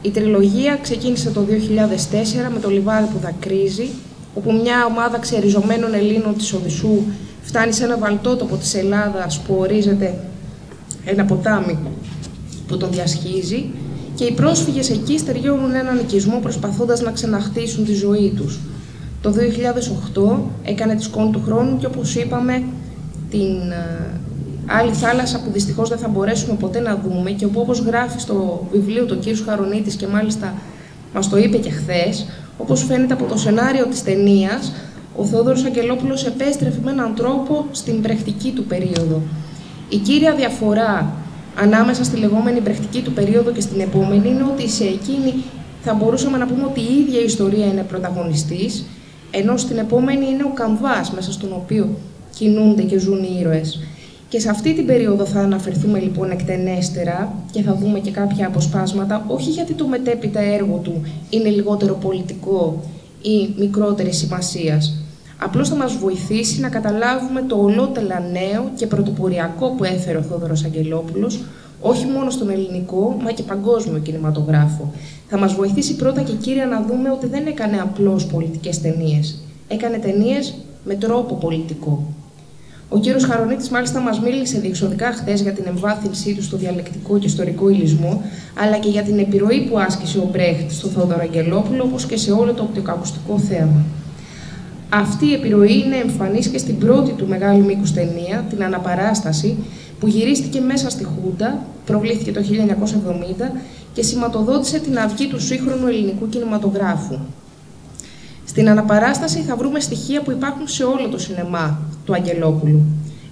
Η τριλογία ξεκίνησε το 2004 με το λιβάδι που δακρύζει, όπου μια ομάδα ξεριζωμένων Ελλήνων της Οδυσσού φτάνει σε ένα βαλτότοπο της Ελλάδας που ορίζεται ένα ποτάμι που τον διασχίζει και οι πρόσφυγες εκεί στεριώνουν έναν οικισμό προσπαθώντας να ξαναχτίσουν τη ζωή τους. Το 2008 έκανε τη σκόνη του χρόνου και όπως είπαμε την ε, άλλη θάλασσα που δυστυχώς δεν θα μπορέσουμε ποτέ να δούμε και όπου όπως γράφει στο βιβλίο του κύριου Χαρονίτης και μάλιστα μας το είπε και χθες, όπως φαίνεται από το σενάριο της ταινίας, ο Θεόδωρος Αγγελόπουλος επέστρεφε με έναν τρόπο στην πρακτική του περίοδο. Η κύρια διαφορά ανάμεσα στη λεγόμενη πρακτική του περίοδο και στην επόμενη είναι ότι σε εκείνη θα μπορούσαμε να πούμε ότι η ίδια η ιστορία είναι πρωταγωνιστής, ενώ στην επόμενη είναι ο καμβάς μέσα στον οποίο κινούνται και ζουν οι ήρωες. Και σε αυτή την περίοδο θα αναφερθούμε λοιπόν εκτενέστερα και θα δούμε και κάποια αποσπάσματα, όχι γιατί το μετέπειτα έργο του είναι λιγότερο πολιτικό ή μικρότερης σημασίας. Απλώς θα μας βοηθήσει να καταλάβουμε το ολότελα νέο και πρωτοποριακό που έφερε ο Θόδωρος Αγγελόπουλος, όχι μόνο στον ελληνικό, μα και παγκόσμιο κινηματογράφο. Θα μας βοηθήσει πρώτα και κύρια να δούμε ότι δεν έκανε απλώς πολιτικές ταινίες. Έκανε ταινίες με τρόπο πολιτικό. Ο κύριος Χαρονίτης, μάλιστα, μας μίλησε διεξοδικά χθες για την εμβάθυνσή του στο διαλεκτικό και ιστορικό υλισμό, αλλά και για την επιρροή που άσκησε ο Μπρέχτ στο Θόδωρο Αγγελόπουλο, όπως και σε όλο το οπτικοακουστικό θέαμα. Αυτή η επιρροή είναι εμφανής και στην πρώτη του μεγάλου μήκους ταινία, την Αναπαράσταση, που γυρίστηκε μέσα στη Χούντα, προβλήθηκε το 1970 και σηματοδότησε την αυγή του σύγχρονου ελληνικού κινηματογράφου. Στην αναπαράσταση θα βρούμε στοιχεία που υπάρχουν σε όλο το σινεμά του Αγγελόπουλου.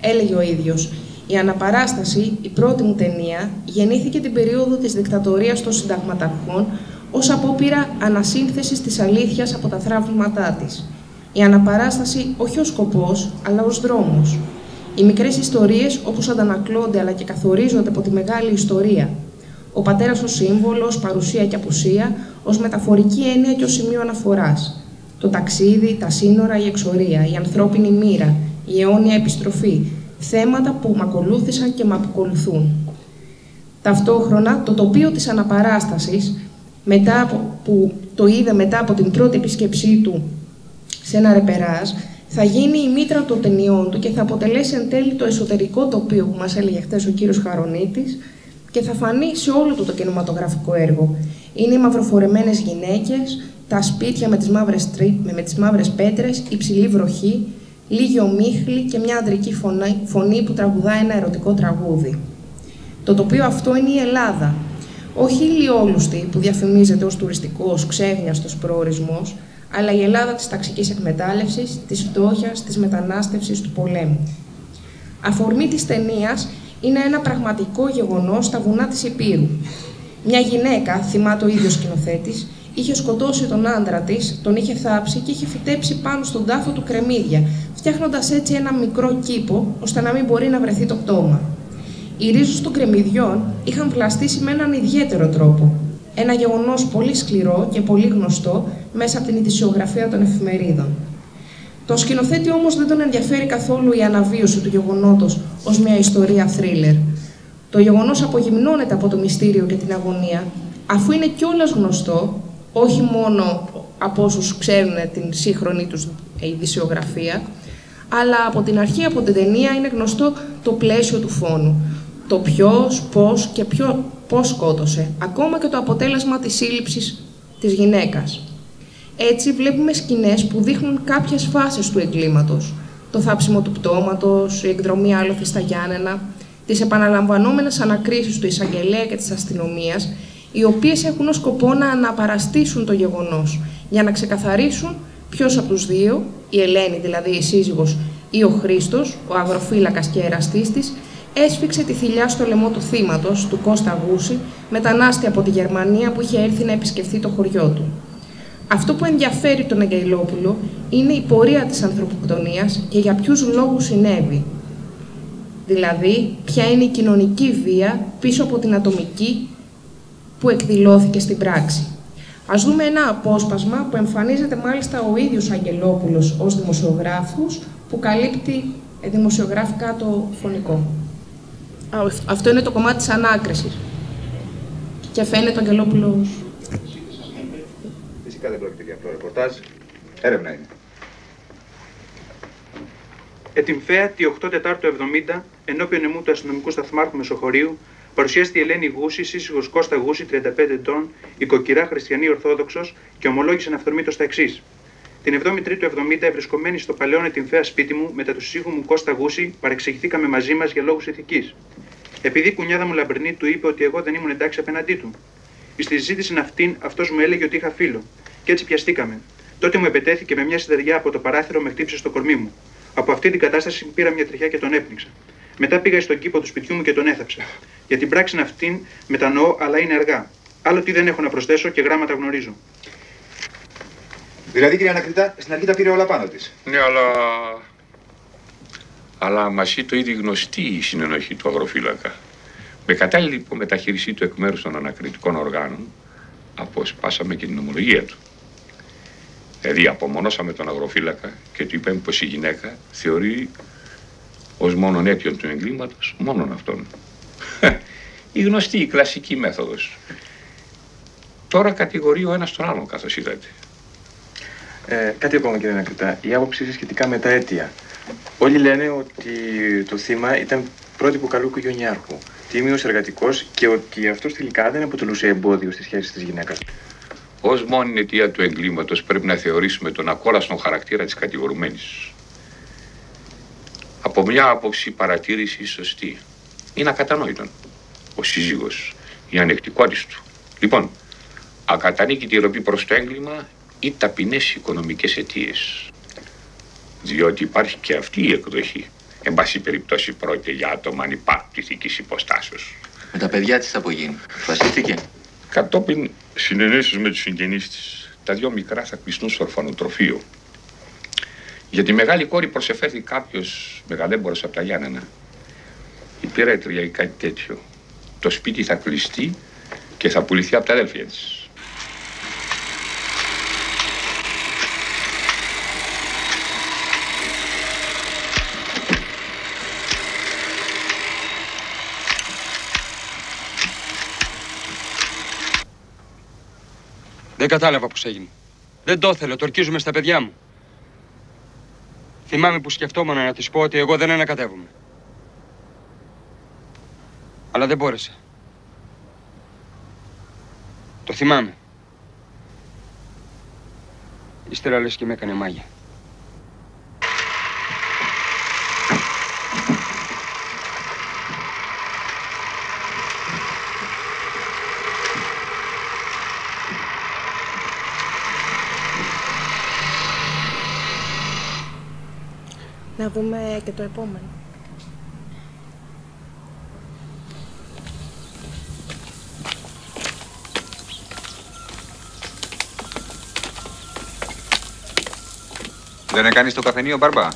Έλεγε ο ίδιος, η Αναπαράσταση, η πρώτη μου ταινία, γεννήθηκε την περίοδο της δικτατορίας των συνταγματαρχών ως απόπειρα ανασύνθεσης της αλήθειας από τα θραύματά της. Η Αναπαράσταση όχι ως σκοπός, αλλά ως δρόμος. Οι μικρές ιστορίες όπως αντανακλώνται αλλά και καθορίζονται από τη μεγάλη ιστορία. Ο πατέρας ως σύμβολο, ως παρουσία και απουσία, ως μεταφορική έννοια και ως σημείο αναφοράς το ταξίδι, τα σύνορα, η εξορία, η ανθρώπινη μοίρα, η αιώνια επιστροφή, θέματα που με ακολούθησαν και με ακολουθούν. Ταυτόχρονα, το τοπίο της αναπαράστασης, μετά από, που το είδε μετά από την πρώτη επίσκεψή του σε ένα ρεπεράζ, θα γίνει η μήτρα των ταινιών του και θα αποτελέσει εν τέλει το εσωτερικό τοπίο που μας έλεγε χθες ο κύριος Χαρονίτης και θα φανεί σε όλο το, το κινηματογραφικό έργο. Είναι οι μαυροφορεμένες γυναίκες, τα σπίτια με τις μαύρες, με τις μαύρες πέτρες, υψηλή βροχή, λίγη ομίχλη και μια ανδρική φωνή που τραγουδάει ένα ερωτικό τραγούδι. Το τοπίο αυτό είναι η Ελλάδα. Όχι η Λιόλουστη που διαφημίζεται ως τουριστικός, ξέγνιαστος προορισμός, αλλά η Ελλάδα της ταξικής εκμετάλλευσης, της φτώχειας, της μετανάστευσης, του πολέμου. Αφορμή της ταινίας είναι ένα πραγματικό γεγονός στα βουνά της Υπήρου. Μια γυναίκα, θυμάται ο ίδιος σκηνοθέτης, είχε σκοτώσει τον άντρα της, τον είχε θάψει και είχε φυτέψει πάνω στον τάφο του κρεμμύδια, φτιάχνοντας έτσι ένα μικρό κήπο, ώστε να μην μπορεί να βρεθεί το πτώμα. Οι ρίζε των κρεμμυδιών είχαν βλαστήσει με έναν ιδιαίτερο τρόπο. Ένα γεγονός πολύ σκληρό και πολύ γνωστό μέσα από την ειδησιογραφία των εφημερίδων. Το σκηνοθέτη όμως δεν τον ενδιαφέρει καθόλου η αναβίωση του γεγονότος ως μια ιστορία θρίλερ. Το γεγονός απογυμνώνεται από το μυστήριο και την αγωνία, αφού είναι κιόλας γνωστό όχι μόνο από όσους ξέρουν την σύγχρονη τους ειδησιογραφία, αλλά από την αρχή, από την ταινία, είναι γνωστό το πλαίσιο του φόνου. Το ποιος, πώς και ποιο, πώς σκότωσε. Ακόμα και το αποτέλεσμα της σύλληψης της γυναίκας. Έτσι βλέπουμε σκηνές που δείχνουν κάποιες φάσεις του εγκλήματος. Το θάψιμο του πτώματος, η εκδρομή άλοθη στα Γιάννενα, τις επαναλαμβανόμενες ανακρίσεις του εισαγγελέα και της αστυνομίας οι οποίες έχουν ως σκοπό να αναπαραστήσουν το γεγονός, για να ξεκαθαρίσουν ποιος από τους δύο, η Ελένη δηλαδή η σύζυγος ή ο Χρήστος, ο αγροφύλακας και εραστής της, έσφιξε τη θηλιά στο λαιμό του θύματος, του Κώστα Γούση, μετανάστη από τη Γερμανία που είχε έρθει να επισκεφθεί το χωριό του. Αυτό που ενδιαφέρει τον Αγγελόπουλο είναι η πορεία της ανθρωποκτονίας και για ποιους λόγους συνέβη. Δηλαδή, ποια είναι η κοινωνική βία πίσω από την ατομική που εκδηλώθηκε στην πράξη. Ας δούμε ένα απόσπασμα που εμφανίζεται μάλιστα ο ίδιος Αγγελόπουλος ως δημοσιογράφος που καλύπτει δημοσιογραφικά το φωνικό. Αυτό είναι το κομμάτι της ανάκρισης. Και φαίνεται ο Αγγελόπουλος Φυσικά δεν πρόκειται για απλό ρεπορτάζ. Έρευνα είναι. Ετυμφαία τη 8 Τετάρτου 70, ενώπιον εμού του αστυνομικού σταθμάρχου Μεσοχωρίου, παρουσιάστηκε η Ελένη Γούση, σύζυγος Κώστα Γούση, 35 ετών, οικοκυρά χριστιανή Ορθόδοξος και ομολόγησε αυθορμήτω τα εξής. Την 7η Τρίτου 70, ευρισκομένη στο παλαιό Ετυμφαία σπίτι μου, μετά του σύγχου μου Κώστα Γούση, παρεξηγηθήκαμε μαζί μας για λόγους ηθικής. Επειδή η κουνιάδα μου λαμπρινή του είπε ότι εγώ δεν ήμουν εντάξει απέναντί του. Στη συζήτηση αυτήν, αυτός μου έλεγε ότι είχα φίλο. Και έτσι πιαστήκαμε. Τότε μου επετέθηκε με μια σιδεριά από το παράθυρο, με χτύπησε στο κορμί μου. Από αυτή την κατάσταση πήρα μια τριχιά και τον έπνιξα. Μετά πήγα στον κήπο του σπιτιού μου και τον έθαψα. Για την πράξη αυτήν μετανοώ, αλλά είναι αργά. Άλλο τι δεν έχω να προσθέσω και γράμματα γνωρίζω. Δηλαδή, κυρία Ανακριτά, στην αρχή τα πήρε όλα πάνω της. Ναι, αλλά. Αλλά μας το ήδη γνωστή η συνενοχή του αγροφύλακα. Με κατάλληλη υπομεταχείρισή του εκ μέρους των ανακριτικών οργάνων, αποσπάσαμε και την ομολογία του. Δηλαδή, απομονώσαμε τον αγροφύλακα και του είπαμε πως η γυναίκα θεωρεί ως μόνον αίτιον του εγκλήματος μόνον αυτόν. η γνωστή, η κλασική μέθοδος. Τώρα κατηγορεί ο ένας τον άλλον, καθώς είδατε. Ε, κάτι ακόμα κύριε Νακριτά. Η άποψή σας σχετικά με τα αίτια. Όλοι λένε ότι το θύμα ήταν πρότυπο καλού οικογενειάρχου, τίμιος εργατικός και ότι αυτός τελικά δεν αποτελούσε εμπόδιο στη σχέση της γυναίκας. Ω μόνη αιτία του εγκλήματος πρέπει να θεωρήσουμε τον ακόλαστον χαρακτήρα της κατηγορουμένης. Από μια άποψη παρατήρησης σωστή. Είναι ακατανόητο. Ο σύζυγος, η ανεκτικότητα του. Λοιπόν, ακατανίκητη ροπή προς το έγκλημα ή ταπεινές οικονομικές αιτίες. Διότι υπάρχει και αυτή η εκδοχή. Εν πάση περιπτώσει πρόκειται για άτομα ανυπάρκτηθικής υποστάσεως. Με τα παιδιά της θα γίνει. Φασίστηκε. Κατόπιν συνενέσεως με τους συγγενείς της, τα δυο μικρά θα κλειστούν στο ορφανοτροφείο. Για τη μεγάλη κόρη προσεφέρθη κάποιος μεγαλέμπορος από τα Γιάννενα. Η πειρέτρια ή κάτι τέτοιο. Το σπίτι θα κλειστεί και θα πουληθεί από τα αδέλφια της. Δεν κατάλαβα πώς έγινε. Δεν το ήθελα, το ορκίζουμε στα παιδιά μου. Θυμάμαι που σκεφτόμουν να της πω ότι εγώ δεν ανακατεύομαι. Αλλά δεν μπόρεσα. Το θυμάμαι. Ύστερα λες και με έκανε μάγια. Να δούμε και το επόμενο. Δεν έκανες το καφενείο, Μπαρμπά.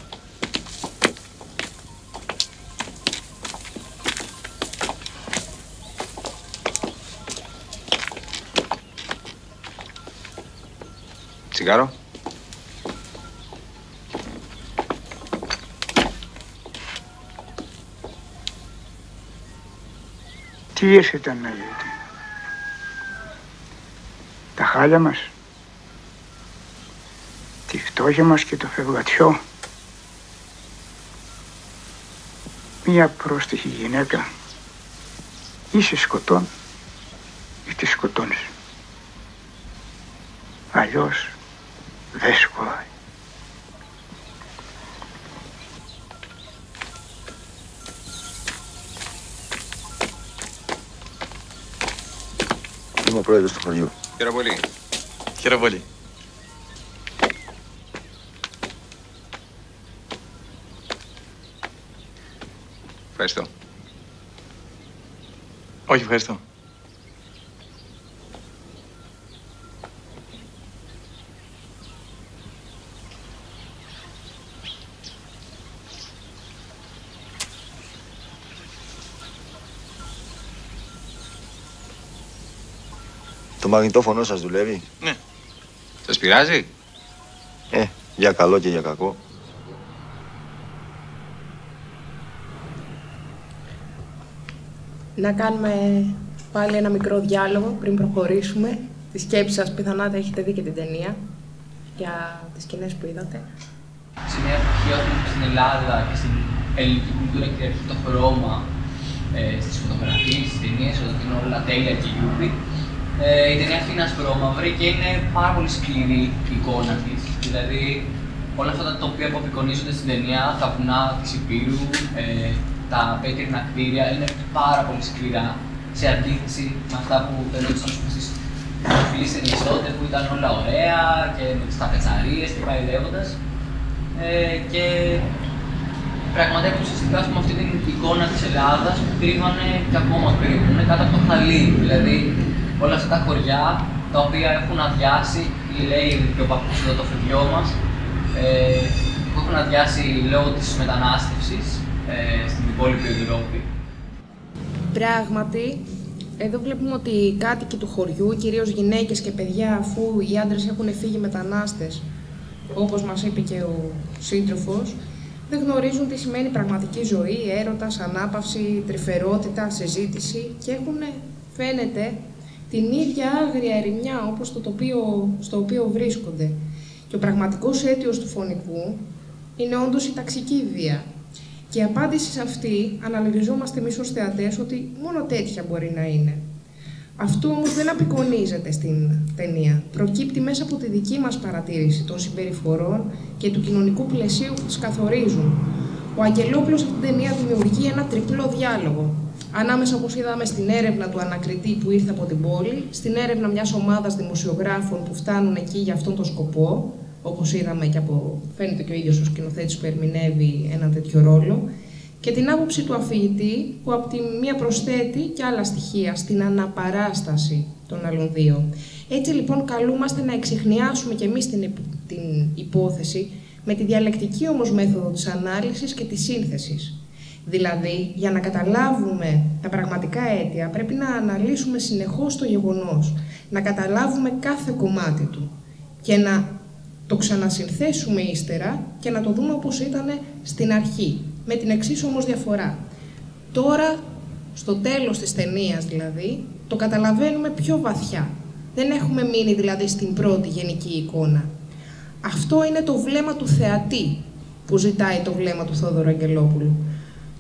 Τσιγάρο. Τι ήρθετε να λέτε. Τα χάλια μας. Τη φτώχεια μας και το φευγατιό. Μία πρόστιχη γυναίκα ή σε σκοτών ή τη σκοτώνεις. Αλλιώς δεν σου Είμαι ο πρόεδρος του χωριού. Χαίρομαι πολύ. Χαίρομαι πολύ. Ευχαριστώ. Όχι, ευχαριστώ. Το μαγνητόφωνο σας δουλεύει; Ναι. Σας πειράζει; Ε, για καλό και για κακό. Να κάνουμε πάλι ένα μικρό διάλογο πριν προχωρήσουμε. τη σκέψη σας, πιθανά θα έχετε δει και την ταινία για τις σκηνές που είδατε. Σε μια εποχή όταν στην Ελλάδα και στην ελληνική κουλτούρα κυριαρχεί το χρώμα ε, στις φωτογραφίες, στις ταινίες, όταν είναι όλα τέλεια και γιούπι, ε, η ταινία αυτή είναι ασπρόμαυρη και είναι πάρα πολύ σκληρή η εικόνα της. Δηλαδή, όλα αυτά τα οποία απεικονίζονται στην ταινία, τα βουνά τη Υπήρου, ε, τα πέτρινα κτίρια, είναι πάρα πολύ σκληρά σε αντίθεση με αυτά που φαινόταν στις φιλίε ταινίες τότε που ήταν όλα ωραία και με τις ταπετσαρίε και πάει λέγοντας. Ε, και πραγματεύουν ουσιαστικά πούμε, αυτή την εικόνα της Ελλάδας που κρύβανε και ακόμα κρύβουν κάτω από το χαλί. Δηλαδή, όλα αυτά τα χωριά τα οποία έχουν αδειάσει, λέει και ο παππούς εδώ το φιδιό μας, ε, που έχουν αδειάσει λόγω της μετανάστευσης ε, στην υπόλοιπη Ευρώπη. Πράγματι, εδώ βλέπουμε ότι οι κάτοικοι του χωριού, κυρίως γυναίκες και παιδιά, αφού οι άντρες έχουν φύγει μετανάστες, όπως μας είπε και ο σύντροφος, δεν γνωρίζουν τι σημαίνει πραγματική ζωή, έρωτας, ανάπαυση, τρυφερότητα, συζήτηση και έχουν, φαίνεται, την ίδια άγρια ερημιά όπως το τοπίο, στο οποίο βρίσκονται. Και ο πραγματικός αίτιος του φωνικού είναι όντως η ταξική βία. Και η απάντηση σε αυτή αναλογιζόμαστε εμείς ως θεατές ότι μόνο τέτοια μπορεί να είναι. Αυτό όμως δεν απεικονίζεται στην ταινία. Προκύπτει μέσα από τη δική μας παρατήρηση των συμπεριφορών και του κοινωνικού πλαισίου που τις καθορίζουν. Ο Αγγελόπουλος αυτή την ταινία δημιουργεί ένα τριπλό διάλογο Ανάμεσα, όπως είδαμε, στην έρευνα του ανακριτή που ήρθε από την πόλη, στην έρευνα μιας ομάδας δημοσιογράφων που φτάνουν εκεί για αυτόν τον σκοπό, όπως είδαμε και από. φαίνεται και ο ίδιος ο σκηνοθέτης που ερμηνεύει έναν τέτοιο ρόλο, και την άποψη του αφηγητή που από τη μία προσθέτει και άλλα στοιχεία στην αναπαράσταση των άλλων δύο. Έτσι λοιπόν καλούμαστε να εξηχνιάσουμε και εμείς την, την υπόθεση με τη διαλεκτική όμως μέθοδο της ανάλυσης και της σύνθεσης. Δηλαδή, για να καταλάβουμε τα πραγματικά αίτια, πρέπει να αναλύσουμε συνεχώς το γεγονός, να καταλάβουμε κάθε κομμάτι του και να το ξανασυνθέσουμε ύστερα και να το δούμε όπως ήταν στην αρχή, με την εξής όμως διαφορά. Τώρα, στο τέλος της ταινίας δηλαδή, το καταλαβαίνουμε πιο βαθιά. Δεν έχουμε μείνει δηλαδή στην πρώτη γενική εικόνα. Αυτό είναι το βλέμμα του θεατή που ζητάει το βλέμμα του Θόδωρου Αγγελόπουλου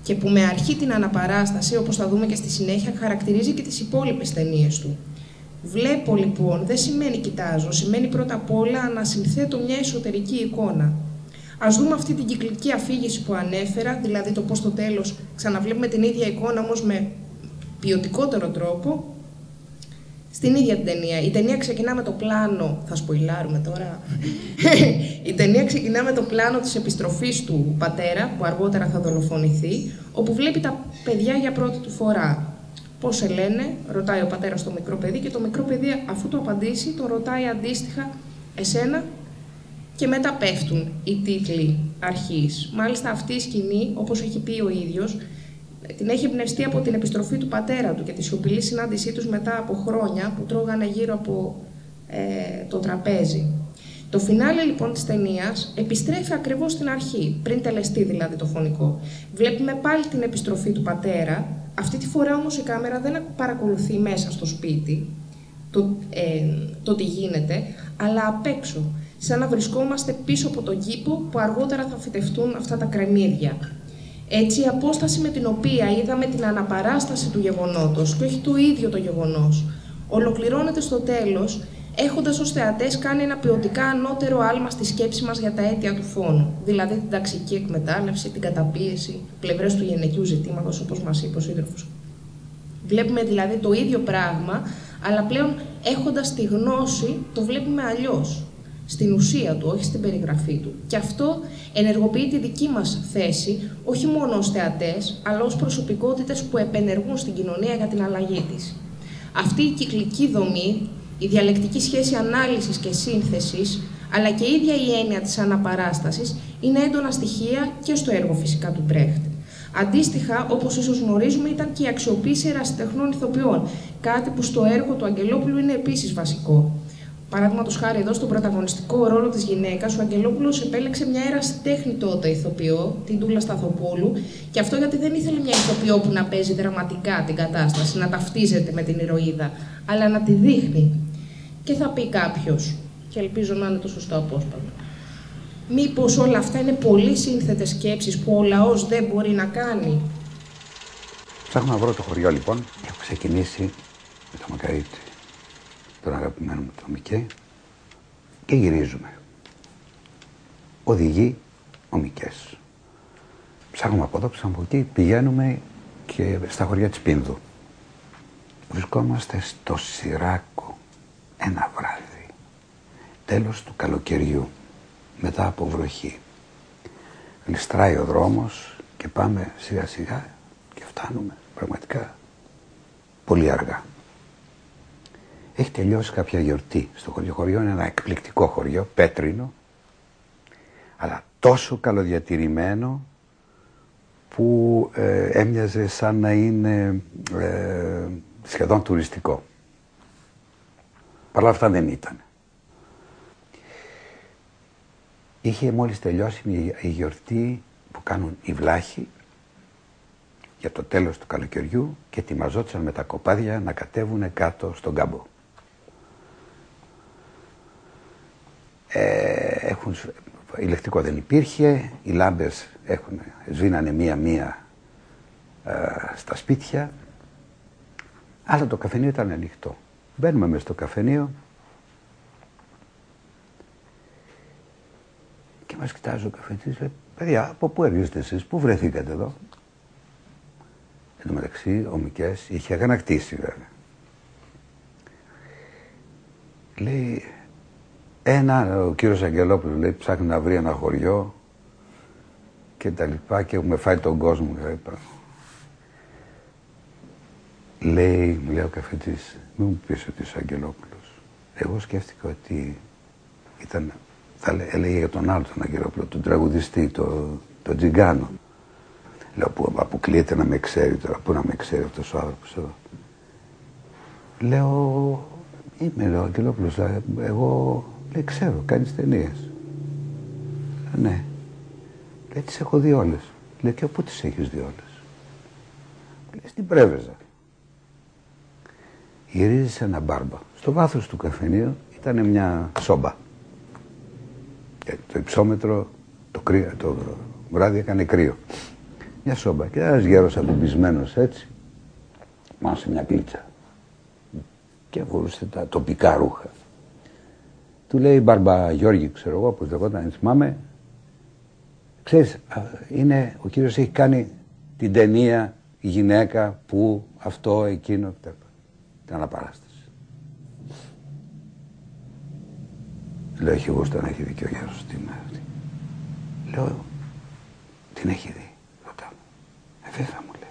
και που με αρχή την αναπαράσταση, όπως θα δούμε και στη συνέχεια, χαρακτηρίζει και τις υπόλοιπες ταινίες του. Βλέπω λοιπόν δεν σημαίνει κοιτάζω, σημαίνει πρώτα απ' όλα να συνθέτω μια εσωτερική εικόνα. Α δούμε αυτή την κυκλική αφήγηση που ανέφερα, δηλαδή το πώς στο τέλος ξαναβλέπουμε την ίδια εικόνα όμως με ποιοτικότερο τρόπο, στην ίδια την ταινία. Η ταινία ξεκινά με το πλάνο, θα σποιλάρουμε τώρα. η ταινία ξεκινά με το πλάνο της επιστροφής του πατέρα, που αργότερα θα δολοφονηθεί, όπου βλέπει τα παιδιά για πρώτη του φορά. Πώς σε λένε, ρωτάει ο πατέρας το μικρό παιδί και το μικρό παιδί αφού το απαντήσει, το ρωτάει αντίστοιχα εσένα και μετά πέφτουν οι τίτλοι αρχής. Μάλιστα αυτή η σκηνή, όπως έχει πει ο ίδιος, την έχει εμπνευστεί από την επιστροφή του πατέρα του και τη σιωπηλή συνάντησή τους μετά από χρόνια που τρώγανε γύρω από ε, το τραπέζι. Το φινάλε λοιπόν της ταινίας επιστρέφει ακριβώς στην αρχή, πριν τελεστεί δηλαδή το φωνικό. Βλέπουμε πάλι την επιστροφή του πατέρα, αυτή τη φορά όμως η κάμερα δεν παρακολουθεί μέσα στο σπίτι το, ε, το τι γίνεται, αλλά απ' έξω, σαν να βρισκόμαστε πίσω από τον κήπο που αργότερα θα φυτευτούν αυτά τα κρεμμύδια. Έτσι, η απόσταση με την οποία είδαμε την αναπαράσταση του γεγονότος και όχι το ίδιο το γεγονός, ολοκληρώνεται στο τέλος, έχοντας ως θεατές κάνει ένα ποιοτικά ανώτερο άλμα στη σκέψη μας για τα αίτια του φόνου, δηλαδή την ταξική εκμετάλλευση, την καταπίεση, πλευρές του γενικού ζητήματος, όπως μας είπε ο σύντροφος. Βλέπουμε δηλαδή το ίδιο πράγμα, αλλά πλέον έχοντας τη γνώση, το βλέπουμε αλλιώς στην ουσία του, όχι στην περιγραφή του. Και αυτό ενεργοποιεί τη δική μας θέση, όχι μόνο ως θεατές, αλλά ως προσωπικότητες που επενεργούν στην κοινωνία για την αλλαγή της. Αυτή η κυκλική δομή, η διαλεκτική σχέση ανάλυσης και σύνθεσης, αλλά και η ίδια η έννοια της αναπαράστασης, είναι έντονα στοιχεία και στο έργο φυσικά του Μπρέχτ. Αντίστοιχα, όπως ίσως γνωρίζουμε, ήταν και η αξιοποίηση ερασιτεχνών ηθοποιών, κάτι που στο έργο του Αγγελόπουλου είναι επίσης βασικό. Παραδείγματο χάρη, εδώ στον πρωταγωνιστικό ρόλο της γυναίκας, ο Αγγελόπουλος επέλεξε μια τέχνη τότε ηθοποιό, την Τούλα Σταθοπούλου, και αυτό γιατί δεν ήθελε μια ηθοποιό που να παίζει δραματικά την κατάσταση, να ταυτίζεται με την ηρωίδα, αλλά να τη δείχνει. Και θα πει κάποιος, και ελπίζω να είναι το σωστό απόσπασμα, μήπως όλα αυτά είναι πολύ σύνθετες σκέψεις που ο λαός δεν μπορεί να κάνει; Ψάχνω να βρω το χωριό λοιπόν. Έχω ξεκινήσει με το Μακαρίτη, τον αγαπημένο μου τον Μικέ και γυρίζουμε. Οδηγεί ο Μικές. Ψάχνουμε από εδώ, ψάχνουμε από εκεί, πηγαίνουμε και στα χωριά της Πίνδου. Βρισκόμαστε στο Σιράκο ένα βράδυ, τέλος του καλοκαιριού, μετά από βροχή. Λιστράει ο δρόμος και πάμε σιγά σιγά και φτάνουμε πραγματικά πολύ αργά. Έχει τελειώσει κάποια γιορτή στο χωριό. χωριό είναι ένα εκπληκτικό χωριό, πέτρινο, αλλά τόσο καλοδιατηρημένο που ε, έμοιαζε σαν να είναι ε, σχεδόν τουριστικό. Παρ' όλα αυτά δεν ήταν. Είχε μόλις τελειώσει η γιορτή που κάνουν οι βλάχοι για το τέλος του καλοκαιριού και ετοιμαζόντουσαν με τα κοπάδια να κατέβουν κάτω στον κάμπο. Ε, έχουν, ηλεκτρικό δεν υπήρχε, οι λάμπες έχουν, σβήνανε μία-μία ε, στα σπίτια, αλλά το καφενείο ήταν ανοιχτό. Μπαίνουμε μέσα στο καφενείο και μας κοιτάζει ο καφετής λέει, παιδιά, από πού έρχεστε εσείς, πού βρεθήκατε εδώ; Εν τω μεταξύ, ο Μικές είχε αγανακτήσει βέβαια. Λέει, ένα, ο κύριος Αγγελόπουλος λέει, ψάχνει να βρει ένα χωριό και τα λοιπά και έχουμε φάει τον κόσμο. Δηλαδή, λέει, μου λέει ο καφετής, μην μου πεις ότι είσαι Αγγελόπουλος. Εγώ σκέφτηκα ότι ήταν, θα έλεγε για τον άλλο τον Αγγελόπουλο, τον τραγουδιστή, τον το Τζιγκάνο. Λέω, που αποκλείεται να με ξέρει τώρα, πού να με ξέρει αυτός ο άνθρωπος εδώ. Λέω, είμαι, λέω, Αγγελόπουλος, εγώ, λέει, ξέρω, κάνεις ταινίες. Ναι. Λέει, τις έχω δει όλες. Λέει, και πού τις έχεις δει όλες. Λέει, στην Πρέβεζα. Γυρίζει σε ένα μπάρμπα. Στο βάθος του καφενείου ήταν μια σόμπα. Και το υψόμετρο, το, κρύο, το βράδυ έκανε κρύο. Μια σόμπα. Και ένας γέρος απομπισμένο έτσι, πάνω σε μια κλίτσα. Και φορούσε τα τοπικά ρούχα. Του λέει Μπαρμπα Γιώργη, ξέρω εγώ, πώ λεγόταν, θυμάμαι. Ξέρεις, είναι, ο κύριος έχει κάνει την ταινία η γυναίκα που αυτό, εκείνο, κτλ. Την αναπαράσταση. Λέω, έχει γούστα να έχει δίκιο ο γέρος. Την, Λέω, την έχει δει. Ρωτάω. Ε, βέβαια μου λέει.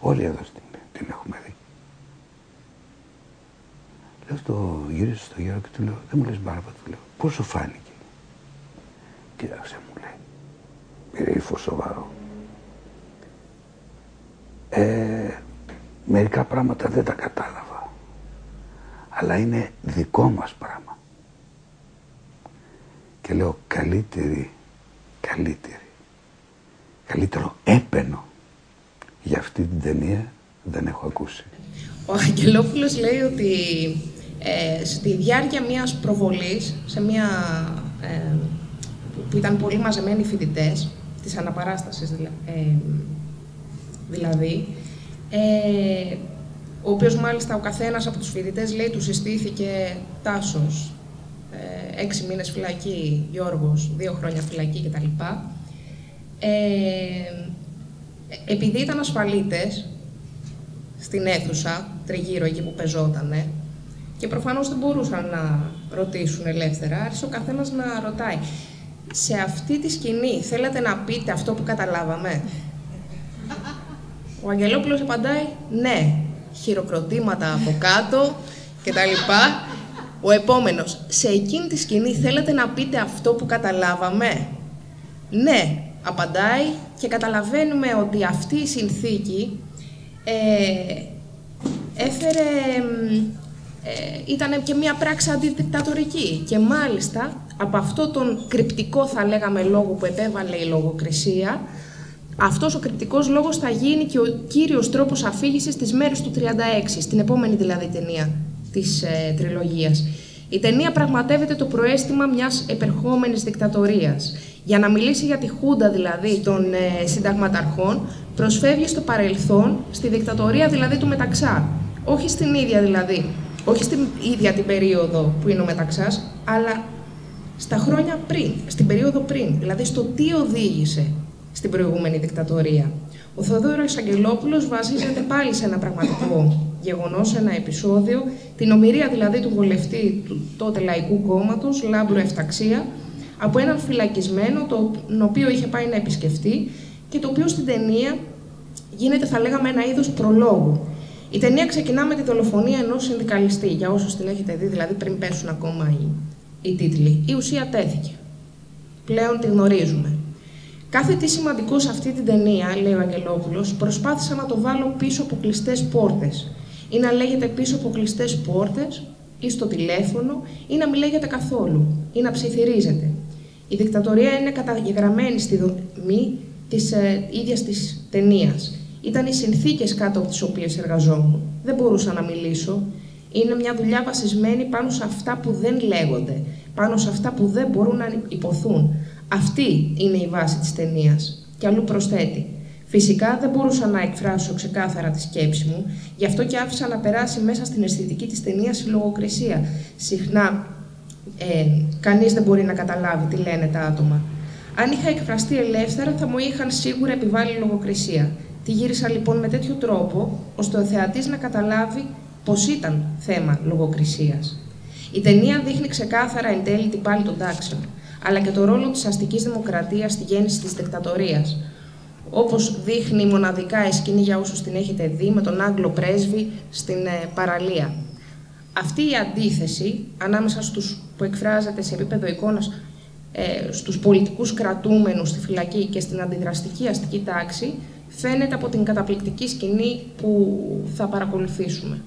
Όλοι εδώ την, την έχουμε δει. Λέω στο γύρισα στο γέρο και του λέω, δεν μου λες μπάρμπα, του λέω, πώς σου φάνηκε. Κοίταξε μου λέει. Πήρε ύφος σοβαρό. Ε, μερικά πράγματα δεν τα κατάλαβα. Αλλά είναι δικό μας πράγμα. Και λέω καλύτερη, καλύτερη, καλύτερο έπαινο για αυτή την ταινία δεν έχω ακούσει. Ο Αγγελόπουλος λέει ότι ε, στη διάρκεια μιας προβολής, σε μια, ε, που ήταν πολύ μαζεμένοι φοιτητές της αναπαράστασης ε, δηλαδή, ε, ο οποίος μάλιστα ο καθένας από τους φοιτητές λέει του συστήθηκε Τάσος, ε, έξι μήνες φυλακή, Γιώργος, δύο χρόνια φυλακή κτλ. Ε, επειδή ήταν ασφαλίτες στην αίθουσα, τριγύρω εκεί που πεζότανε, και προφανώς δεν μπορούσαν να ρωτήσουν ελεύθερα, άρχισε ο καθένας να ρωτάει «Σε αυτή τη σκηνή θέλετε να πείτε αυτό που καταλάβαμε» Ο Αγγελόπουλος απαντάει «Ναι, χειροκροτήματα από κάτω και τα λοιπά». Ο επόμενος «Σε εκείνη τη σκηνή θέλετε να πείτε αυτό που καταλάβαμε» «Ναι», απαντάει και καταλαβαίνουμε ότι αυτή η συνθήκη ε, έφερε, ε, ήταν και μια πράξη αντιδικτατορική και μάλιστα από αυτό τον κρυπτικό θα λέγαμε λόγο που επέβαλε η λογοκρισία αυτός ο κρυπτικός λόγος θα γίνει και ο κύριος τρόπος αφήγησης της μέρες του 36, στην επόμενη δηλαδή ταινία της ε, τριλογίας. Η ταινία πραγματεύεται το προέστημα μιας επερχόμενης δικτατορίας. Για να μιλήσει για τη χούντα δηλαδή των ε, συνταγματαρχών, προσφεύγει στο παρελθόν, στη δικτατορία δηλαδή του Μεταξά. Όχι στην ίδια δηλαδή, όχι στην ίδια την περίοδο που είναι ο Μεταξάς, αλλά στα χρόνια πριν, στην περίοδο πριν, δηλαδή στο τι οδήγησε στην προηγούμενη δικτατορία. Ο Θοδόρος Αγγελόπουλος βασίζεται πάλι σε ένα πραγματικό γεγονός, σε ένα επεισόδιο, την ομοιρία δηλαδή του βολευτή του τότε Λαϊκού Κόμματος, Λάμπρου Εφταξία, από έναν φυλακισμένο, τον οποίο είχε πάει να επισκεφτεί και το οποίο στην ταινία γίνεται, θα λέγαμε, ένα είδος προλόγου. Η ταινία ξεκινά με τη δολοφονία ενός συνδικαλιστή, για όσους την έχετε δει, δηλαδή πριν πέσουν ακόμα οι, οι τίτλοι. Η ουσία τέθηκε. Πλέον τη γνωρίζουμε. Κάθε τι σημαντικό σε αυτή την ταινία, λέει ο Αγγελόπουλος, προσπάθησα να το βάλω πίσω από κλειστές πόρτες. Ή να λέγεται πίσω από κλειστές πόρτες, ή στο τηλέφωνο, ή να μην λέγεται καθόλου, ή να ψιθυρίζεται. Η δικτατορία είναι καταγεγραμμένη στη δομή της ε, ίδιας της ταινίας. Ήταν οι συνθήκες κάτω από τις οποίες εργαζόμουν. Δεν μπορούσα να μιλήσω. Είναι μια δουλειά βασισμένη πάνω σε αυτά που δεν λέγονται, πάνω σε αυτά που δεν μπορούν να υποθούν. Αυτή είναι η βάση της ταινίας. Και αλλού προσθέτει. Φυσικά δεν μπορούσα να εκφράσω ξεκάθαρα τη σκέψη μου, γι' αυτό και άφησα να περάσει μέσα στην αισθητική της ταινίας η λογοκρισία. Συχνά ε, κανείς δεν μπορεί να καταλάβει τι λένε τα άτομα. Αν είχα εκφραστεί ελεύθερα, θα μου είχαν σίγουρα επιβάλει λογοκρισία. Τη γύρισα λοιπόν με τέτοιο τρόπο, ώστε ο θεατής να καταλάβει πως ήταν θέμα λογοκρισίας. Η ταινία δείχνει ξεκάθαρα εν τέλει την πάλη των τάξεων αλλά και το ρόλο της αστικής δημοκρατίας στη γέννηση της δικτατορίας. Όπως δείχνει μοναδικά η σκηνή για όσους την έχετε δει με τον Άγγλο πρέσβη στην ε, παραλία. Αυτή η αντίθεση ανάμεσα στους που εκφράζεται σε επίπεδο εικόνας ε, στους πολιτικούς κρατούμενους στη φυλακή και στην αντιδραστική αστική τάξη φαίνεται από την καταπληκτική σκηνή που θα παρακολουθήσουμε.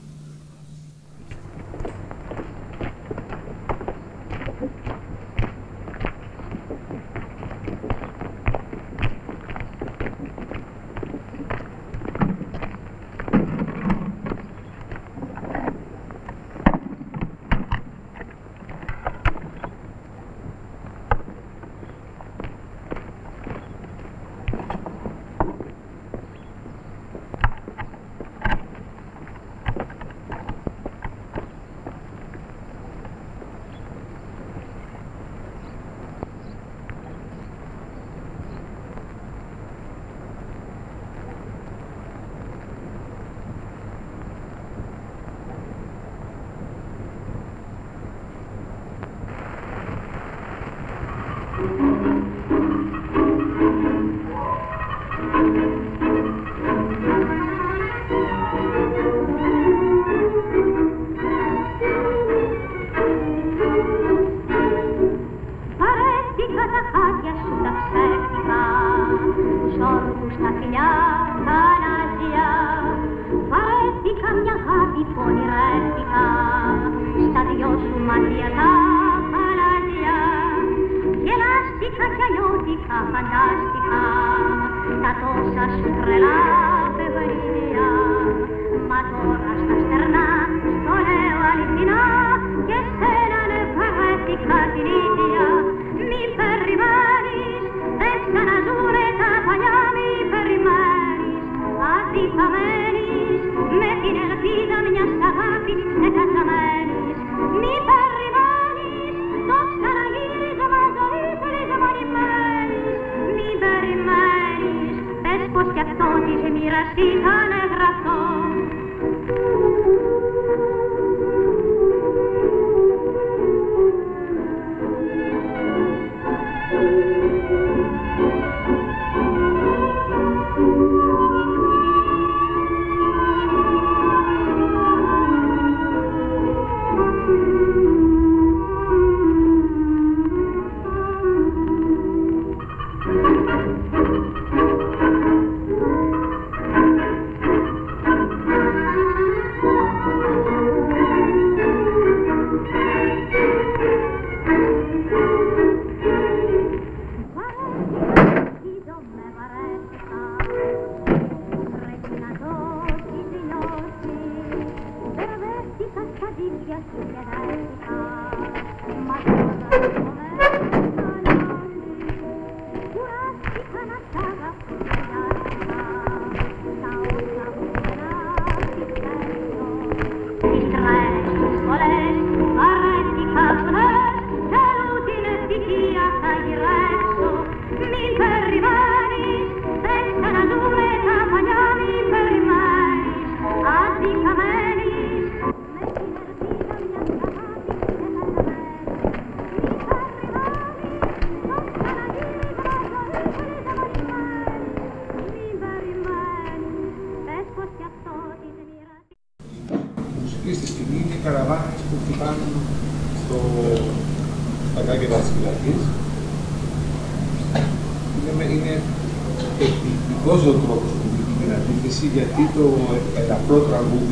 cosas relajas.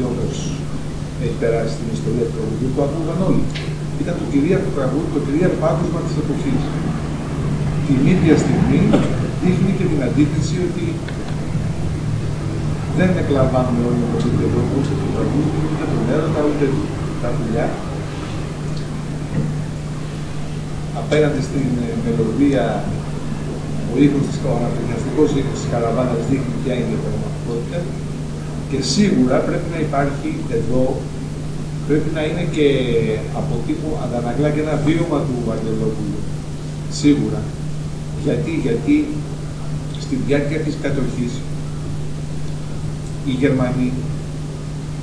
Τραγούδι, όπως έχει περάσει στην ιστορία του τραγουδιού, το ακούγαν όλοι. Ήταν το κυρίαρχο τραγούδι, το κυρίαρχο πάγωσμα της εποχής. Την ίδια στιγμή δείχνει και την αντίθεση ότι δεν εκλαμβάνουμε όλοι το ίδιο ούτε το τραγούδι, ούτε τον έρωτα, ούτε τα δουλειά. Απέναντι στην ε, μελωδία, ο ήχος της, ο αναπληκτικός ήχος της καραβάνας δείχνει ποια είναι η πραγματικότητα και σίγουρα πρέπει να υπάρχει εδώ, πρέπει να είναι και από τύπου αντανακλά και ένα βίωμα του Βαγγελόπουλου. Σίγουρα. Γιατί, γιατί στη διάρκεια της κατοχής οι Γερμανοί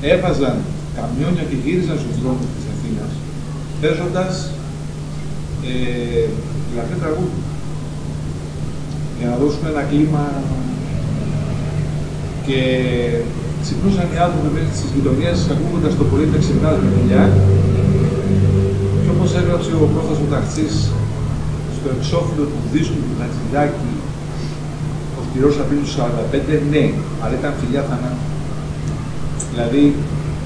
έβαζαν καμιόνια και γύριζαν στους δρόμους της Αθήνας παίζοντας ε, λαφρύ τραγούδι για να δώσουν ένα κλίμα και ξυπνούσαν οι άνθρωποι μέσα στις γειτονιές ακούγοντας το πολύ τα ξυπνά με δουλειά και όπως έγραψε ο πρόφατος ο Ταχτσής στο εξώφυλλο του δίσκου του Χατζηδάκη ο φτυρός απειλού 45, ναι, αλλά ήταν φιλιά θανάτου. Δηλαδή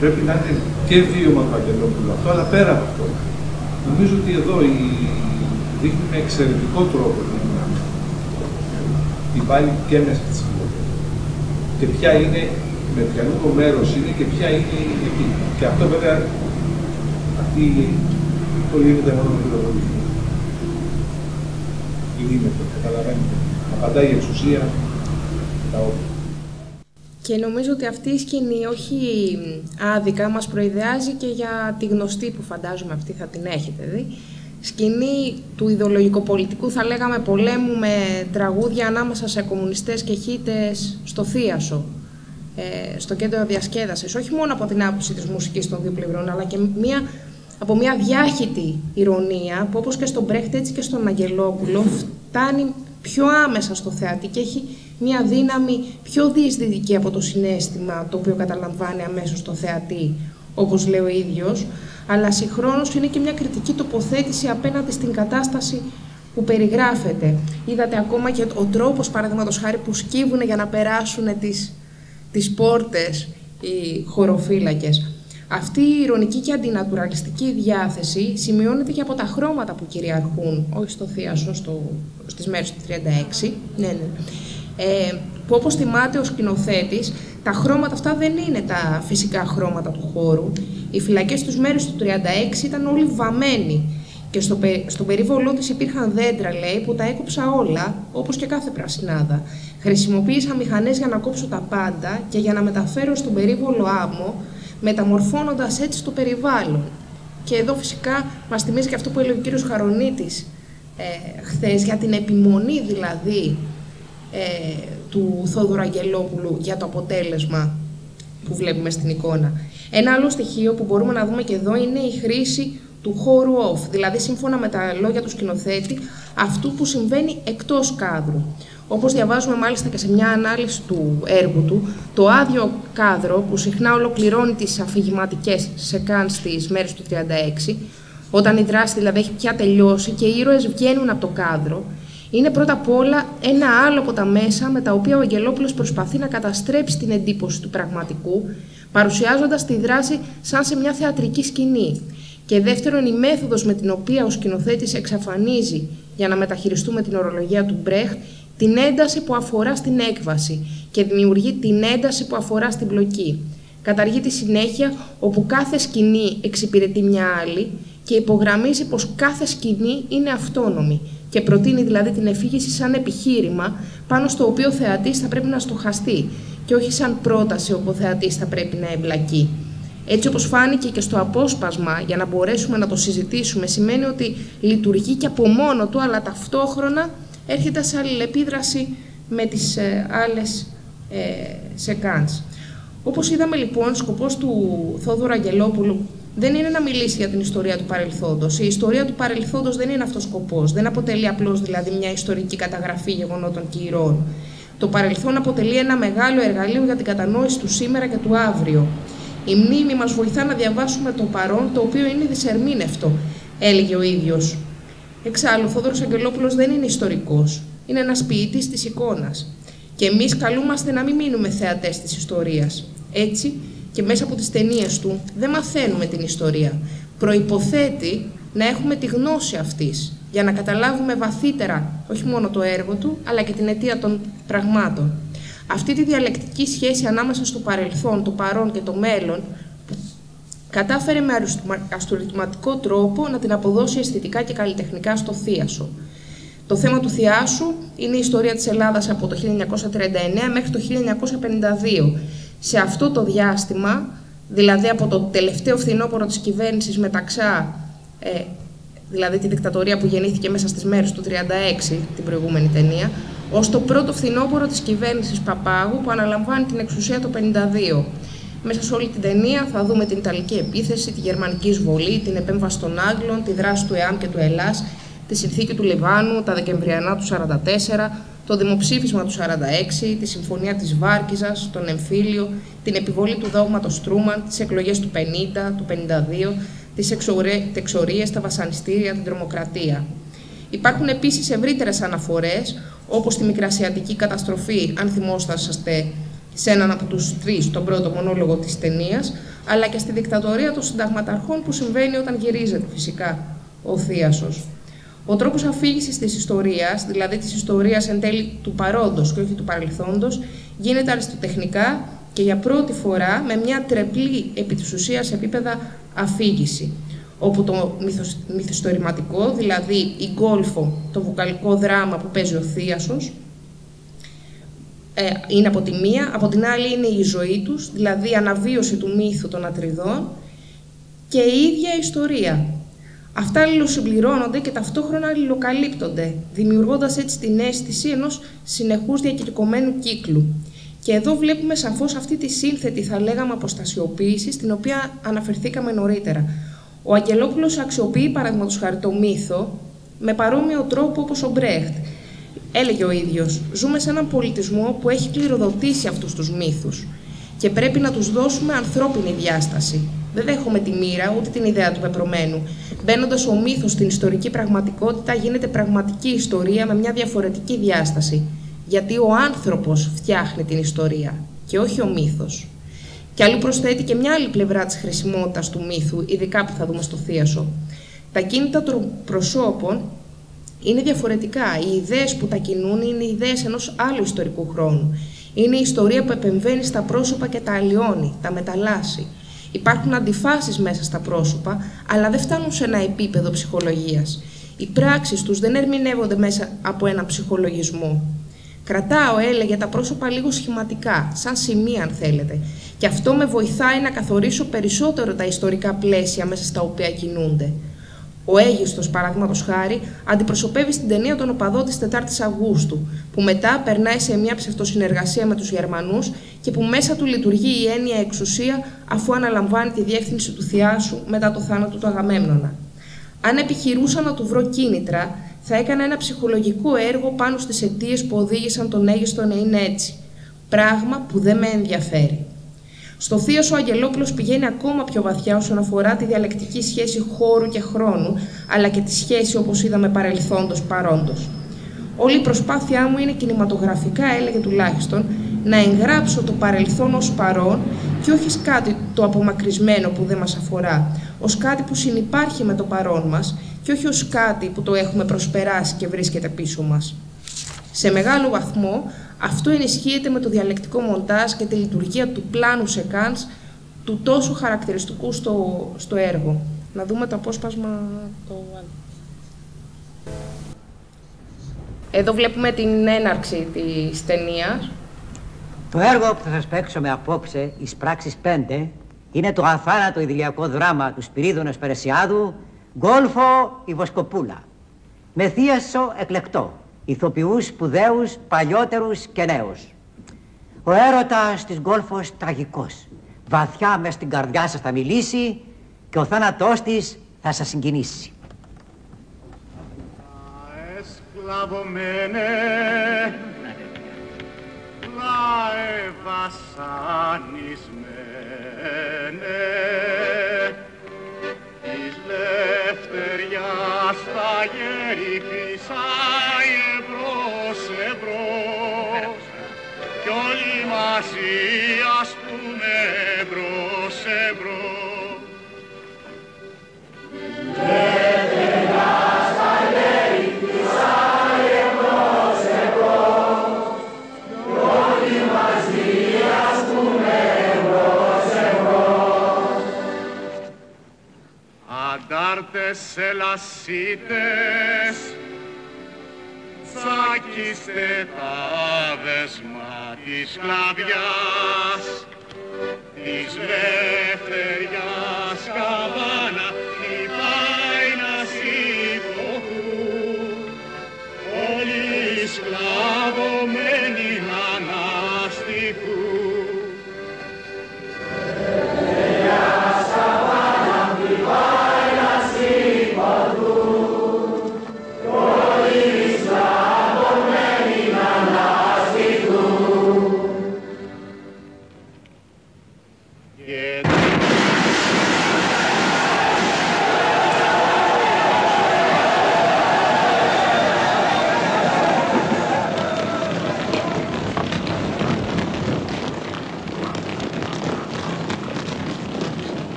πρέπει να είναι και βίωμα του Αγγελόπουλου αυτό, αλλά πέρα από αυτό. Νομίζω ότι εδώ η... δείχνει με εξαιρετικό τρόπο την πάλι και μέσα της Και ποια είναι, με ποιανού το μέρος είναι και ποια είναι εκεί. Και αυτό βέβαια αυτή το γίνεται μόνο με την λογική. Γίνεται, καταλαβαίνετε. Απαντάει η εξουσία τα όπλα. Και νομίζω ότι αυτή η σκηνή όχι άδικα μας προειδεάζει και για τη γνωστή που φαντάζομαι αυτή θα την έχετε δει. Σκηνή του ιδεολογικοπολιτικού θα λέγαμε πολέμου με τραγούδια ανάμεσα σε κομμουνιστές και χίτες στο Θίασο, ε, στο κέντρο διασκέδασης. Όχι μόνο από την άποψη της μουσικής των δύο πλευρών, αλλά και μια, από μια διάχυτη ηρωνία που όπως και στον Μπρέχτ έτσι και στον Αγγελόπουλο φτάνει πιο άμεσα στο θεατή και έχει μια δύναμη πιο διεισδυτική από το συνέστημα το οποίο καταλαμβάνει αμέσως το θεατή, όπως λέει ο ίδιος, αλλά συγχρόνως είναι και μια κριτική τοποθέτηση απέναντι στην κατάσταση που περιγράφεται. Είδατε ακόμα και ο τρόπος, παραδείγματος χάρη, που σκύβουν για να περάσουν τις, τις πόρτες οι χωροφύλακες. Αυτή η ηρωνική και αντινατουραλιστική διάθεση σημειώνεται και από τα χρώματα που κυριαρχούν, όχι στο θείασο, στο, στις μέρες του 36, ναι, ναι, ε, που όπως θυμάται ο σκηνοθέτης, τα χρώματα αυτά δεν είναι τα φυσικά χρώματα του χώρου. Οι φυλακές τους μέρες του 36 ήταν όλοι βαμμένοι και στο, στο περίβολό της υπήρχαν δέντρα, λέει, που τα έκοψα όλα, όπως και κάθε πρασινάδα. Χρησιμοποίησα μηχανές για να κόψω τα πάντα και για να μεταφέρω στον περίβολο άμμο μεταμορφώνοντας έτσι το περιβάλλον. Και εδώ φυσικά μας θυμίζει και αυτό που έλεγε ο κύριος Χαρονίτης ε, χθες, για την επιμονή δηλαδή ε, του Θόδωρου Αγγελόπουλου για το αποτέλεσμα που βλέπουμε στην εικόνα. Ένα άλλο στοιχείο που μπορούμε να δούμε και εδώ είναι η χρήση του χώρου off, δηλαδή σύμφωνα με τα λόγια του σκηνοθέτη, αυτού που συμβαίνει εκτός κάδρου. Όπως διαβάζουμε μάλιστα και σε μια ανάλυση του έργου του, το άδειο κάδρο που συχνά ολοκληρώνει τις αφηγηματικές σεκάνς στις μέρες του 36, όταν η δράση δηλαδή έχει πια τελειώσει και οι ήρωες βγαίνουν από το κάδρο, είναι πρώτα απ' όλα ένα άλλο από τα μέσα με τα οποία ο Αγγελόπουλος προσπαθεί να καταστρέψει την εντύπωση του πραγματικού, παρουσιάζοντας τη δράση σαν σε μια θεατρική σκηνή. Και δεύτερον, η μέθοδος με την οποία ο σκηνοθέτης εξαφανίζει για να μεταχειριστούμε την ορολογία του Μπρέχτ την ένταση που αφορά στην έκβαση και δημιουργεί την ένταση που αφορά στην πλοκή. Καταργεί τη συνέχεια όπου κάθε σκηνή εξυπηρετεί μια άλλη και υπογραμμίζει πως κάθε σκηνή είναι αυτόνομη και προτείνει δηλαδή την εφήγηση σαν επιχείρημα πάνω στο οποίο ο θεατής θα πρέπει να στοχαστεί και όχι σαν πρόταση όπου ο θεατής θα πρέπει να εμπλακεί. Έτσι όπως φάνηκε και στο απόσπασμα, για να μπορέσουμε να το συζητήσουμε, σημαίνει ότι λειτουργεί και από μόνο του, αλλά ταυτόχρονα έρχεται σε αλληλεπίδραση με τις ε, άλλες ε, σεκάνς. Όπως είδαμε λοιπόν, σκοπός του Θόδωρα Αγγελόπουλου δεν είναι να μιλήσει για την ιστορία του παρελθόντος. Η ιστορία του παρελθόντος δεν είναι αυτός σκοπός. Δεν αποτελεί απλώς δηλαδή μια ιστορική καταγραφή γεγονότων και ηρών. Το παρελθόν αποτελεί ένα μεγάλο εργαλείο για την κατανόηση του σήμερα και του αύριο. Η μνήμη μας βοηθά να διαβάσουμε το παρόν, το οποίο είναι δυσερμήνευτο. έλεγε ο ίδιος. Εξάλλου, ο Θόδωρος Αγγελόπουλος δεν είναι ιστορικός. Είναι ένας ποιητής της εικόνας. Και εμείς καλούμαστε να μην μείνουμε θεατές της ιστορίας. Έτσι, και μέσα από τις ταινίες του, δεν μαθαίνουμε την ιστορία. Προϋποθέτει να έχουμε τη γνώση αυτής, για να καταλάβουμε βαθύτερα όχι μόνο το έργο του, αλλά και την αιτία των πραγμάτων. Αυτή τη διαλεκτική σχέση ανάμεσα στο παρελθόν, το παρόν και το μέλλον, κατάφερε με αστοριθματικό τρόπο να την αποδώσει αισθητικά και καλλιτεχνικά στο θίασο. Το θέμα του θιάσου είναι η ιστορία της Ελλάδας από το 1939 μέχρι το 1952. Σε αυτό το διάστημα, δηλαδή από το τελευταίο φθινόπωρο της κυβέρνησης Μεταξά, ε, δηλαδή τη δικτατορία που γεννήθηκε μέσα στις μέρες του 1936, την προηγούμενη ταινία, ως το πρώτο φθινόπωρο της κυβέρνησης Παπάγου που αναλαμβάνει την εξουσία το 1952. Μέσα σε όλη την ταινία θα δούμε την Ιταλική επίθεση, τη Γερμανική εισβολή, την επέμβαση των Άγγλων, τη δράση του ΕΑΜ και του ΕΛΑΣ, τη συνθήκη του Λιβάνου, τα Δεκεμβριανά του 1944, το δημοψήφισμα του 1946, τη συμφωνία της Βάρκιζας, τον εμφύλιο, την επιβολή του δόγματος Τρούμαν, τις εκλογές του 50, του 52, τις εξορίες, τα βασανιστήρια, την τρομοκρατία. Υπάρχουν επίσης ευρύτερες αναφορές, όπως τη μικρασιατική καταστροφή, αν θυμόσαστε σε έναν από τους τρεις, τον πρώτο μονόλογο της ταινίας, αλλά και στη δικτατορία των συνταγματαρχών που συμβαίνει όταν γυρίζεται φυσικά ο θείασος. Ο τρόπος αφήγησης της ιστορίας, δηλαδή της ιστορίας εν τέλει του παρόντος και όχι του παρελθόντος, γίνεται αριστοτεχνικά και για πρώτη φορά με μια τρεπλή επί της ουσίας επίπεδα αφήγηση, όπου το μυθιστορηματικό, δηλαδή η γκόλφο, το βουκαλικό δράμα που παίζει ο θείασος, ε, είναι από τη μία, από την άλλη είναι η ζωή τους, δηλαδή η αναβίωση του μύθου των Ατριδών και η ίδια ιστορία. Αυτά αλληλοσυμπληρώνονται και ταυτόχρονα αλληλοκαλύπτονται, δημιουργώντας έτσι την αίσθηση ενός συνεχούς διακηρυκωμένου κύκλου. Και εδώ βλέπουμε σαφώς αυτή τη σύνθετη, θα λέγαμε, αποστασιοποίηση, στην οποία αναφερθήκαμε νωρίτερα. Ο Αγγελόπουλος αξιοποιεί, παραδείγματος χάρη, το μύθο με παρόμοιο τρόπο όπως ο Μπρέχτ, Έλεγε ο ίδιος, ζούμε σε έναν πολιτισμό που έχει κληροδοτήσει αυτούς τους μύθους και πρέπει να τους δώσουμε ανθρώπινη διάσταση. Δεν δέχομαι τη μοίρα ούτε την ιδέα του πεπρωμένου. Μπαίνοντας ο μύθος στην ιστορική πραγματικότητα, γίνεται πραγματική ιστορία με μια διαφορετική διάσταση. Γιατί ο άνθρωπος φτιάχνει την ιστορία και όχι ο μύθος. Και αλλού προσθέτει και μια άλλη πλευρά της χρησιμότητας του μύθου, ειδικά που θα δούμε στο θείασο. Τα κίνητα των προσώπων είναι διαφορετικά. Οι ιδέες που τα κινούν είναι οι ιδέες ενός άλλου ιστορικού χρόνου. Είναι η ιστορία που επεμβαίνει στα πρόσωπα και τα αλλοιώνει, τα μεταλλάσσει. Υπάρχουν αντιφάσεις μέσα στα πρόσωπα, αλλά δεν φτάνουν σε ένα επίπεδο ψυχολογίας. Οι πράξεις τους δεν ερμηνεύονται μέσα από ένα ψυχολογισμό. Κρατάω, έλεγε, τα πρόσωπα λίγο σχηματικά, σαν σημεία αν θέλετε. Και αυτό με βοηθάει να καθορίσω περισσότερο τα ιστορικά πλαίσια μέσα στα οποία κινούνται. Ο Αίγιστος, παραδείγματος χάρη, αντιπροσωπεύει στην ταινία τον οπαδό της 4η Αυγούστου, που μετά περνάει σε μια ψευτοσυνεργασία με τους Γερμανούς και που μέσα του λειτουργεί η έννοια εξουσία αφού αναλαμβάνει τη διεύθυνση του Θιάσου μετά το θάνατο του Αγαμέμνονα. Αν επιχειρούσα να του βρω κίνητρα, θα έκανα ένα ψυχολογικό έργο πάνω στις αιτίες που οδήγησαν τον Αίγιστο να είναι έτσι. Πράγμα που δεν με ενδιαφέρει. Στο Θείο ο Αγγελόπουλος πηγαίνει ακόμα πιο βαθιά όσον αφορά τη διαλεκτική σχέση χώρου και χρόνου, αλλά και τη σχέση, όπως είδαμε, παρελθόντος παρόντος. Όλη η προσπάθειά μου είναι κινηματογραφικά, έλεγε τουλάχιστον, να εγγράψω το παρελθόν ως παρόν και όχι κάτι το απομακρυσμένο που δεν μας αφορά, ως κάτι που συνυπάρχει με το παρόν μας και όχι ως κάτι που το έχουμε προσπεράσει και βρίσκεται πίσω μας. Σε μεγάλο βαθμό αυτό ενισχύεται με το διαλεκτικό μοντάζ και τη λειτουργία του πλάνου σεκάνς του τόσο χαρακτηριστικού στο, στο έργο. Να δούμε το απόσπασμα το άλλο. Εδώ βλέπουμε την έναρξη της ταινίας. Το έργο που θα σας παίξουμε απόψε, εις πράξεις 5, είναι το αθάνατο ιδηλιακό δράμα του Σπυρίδωνος Περεσιάδου «Γκόλφο η Βοσκοπούλα». Με θίασο εκλεκτό ηθοποιούς σπουδαίους, παλιότερους και νέους. Ο έρωτας της Γκόλφος τραγικός. Βαθιά μες στην καρδιά σας θα μιλήσει και ο θάνατός της θα σας συγκινήσει. Εσκλαβωμένε, λάε βασανισμένε, της λευτεριάς στα γέρι φυσάει εμπρός εμπρός κι όλοι μαζί ας πούμε εμπρός εμπρός. Αντάρτες ελασίτες, τσάκιστε τα δεσμά της σκλαβιάς, της λευτεριάς καμπάνα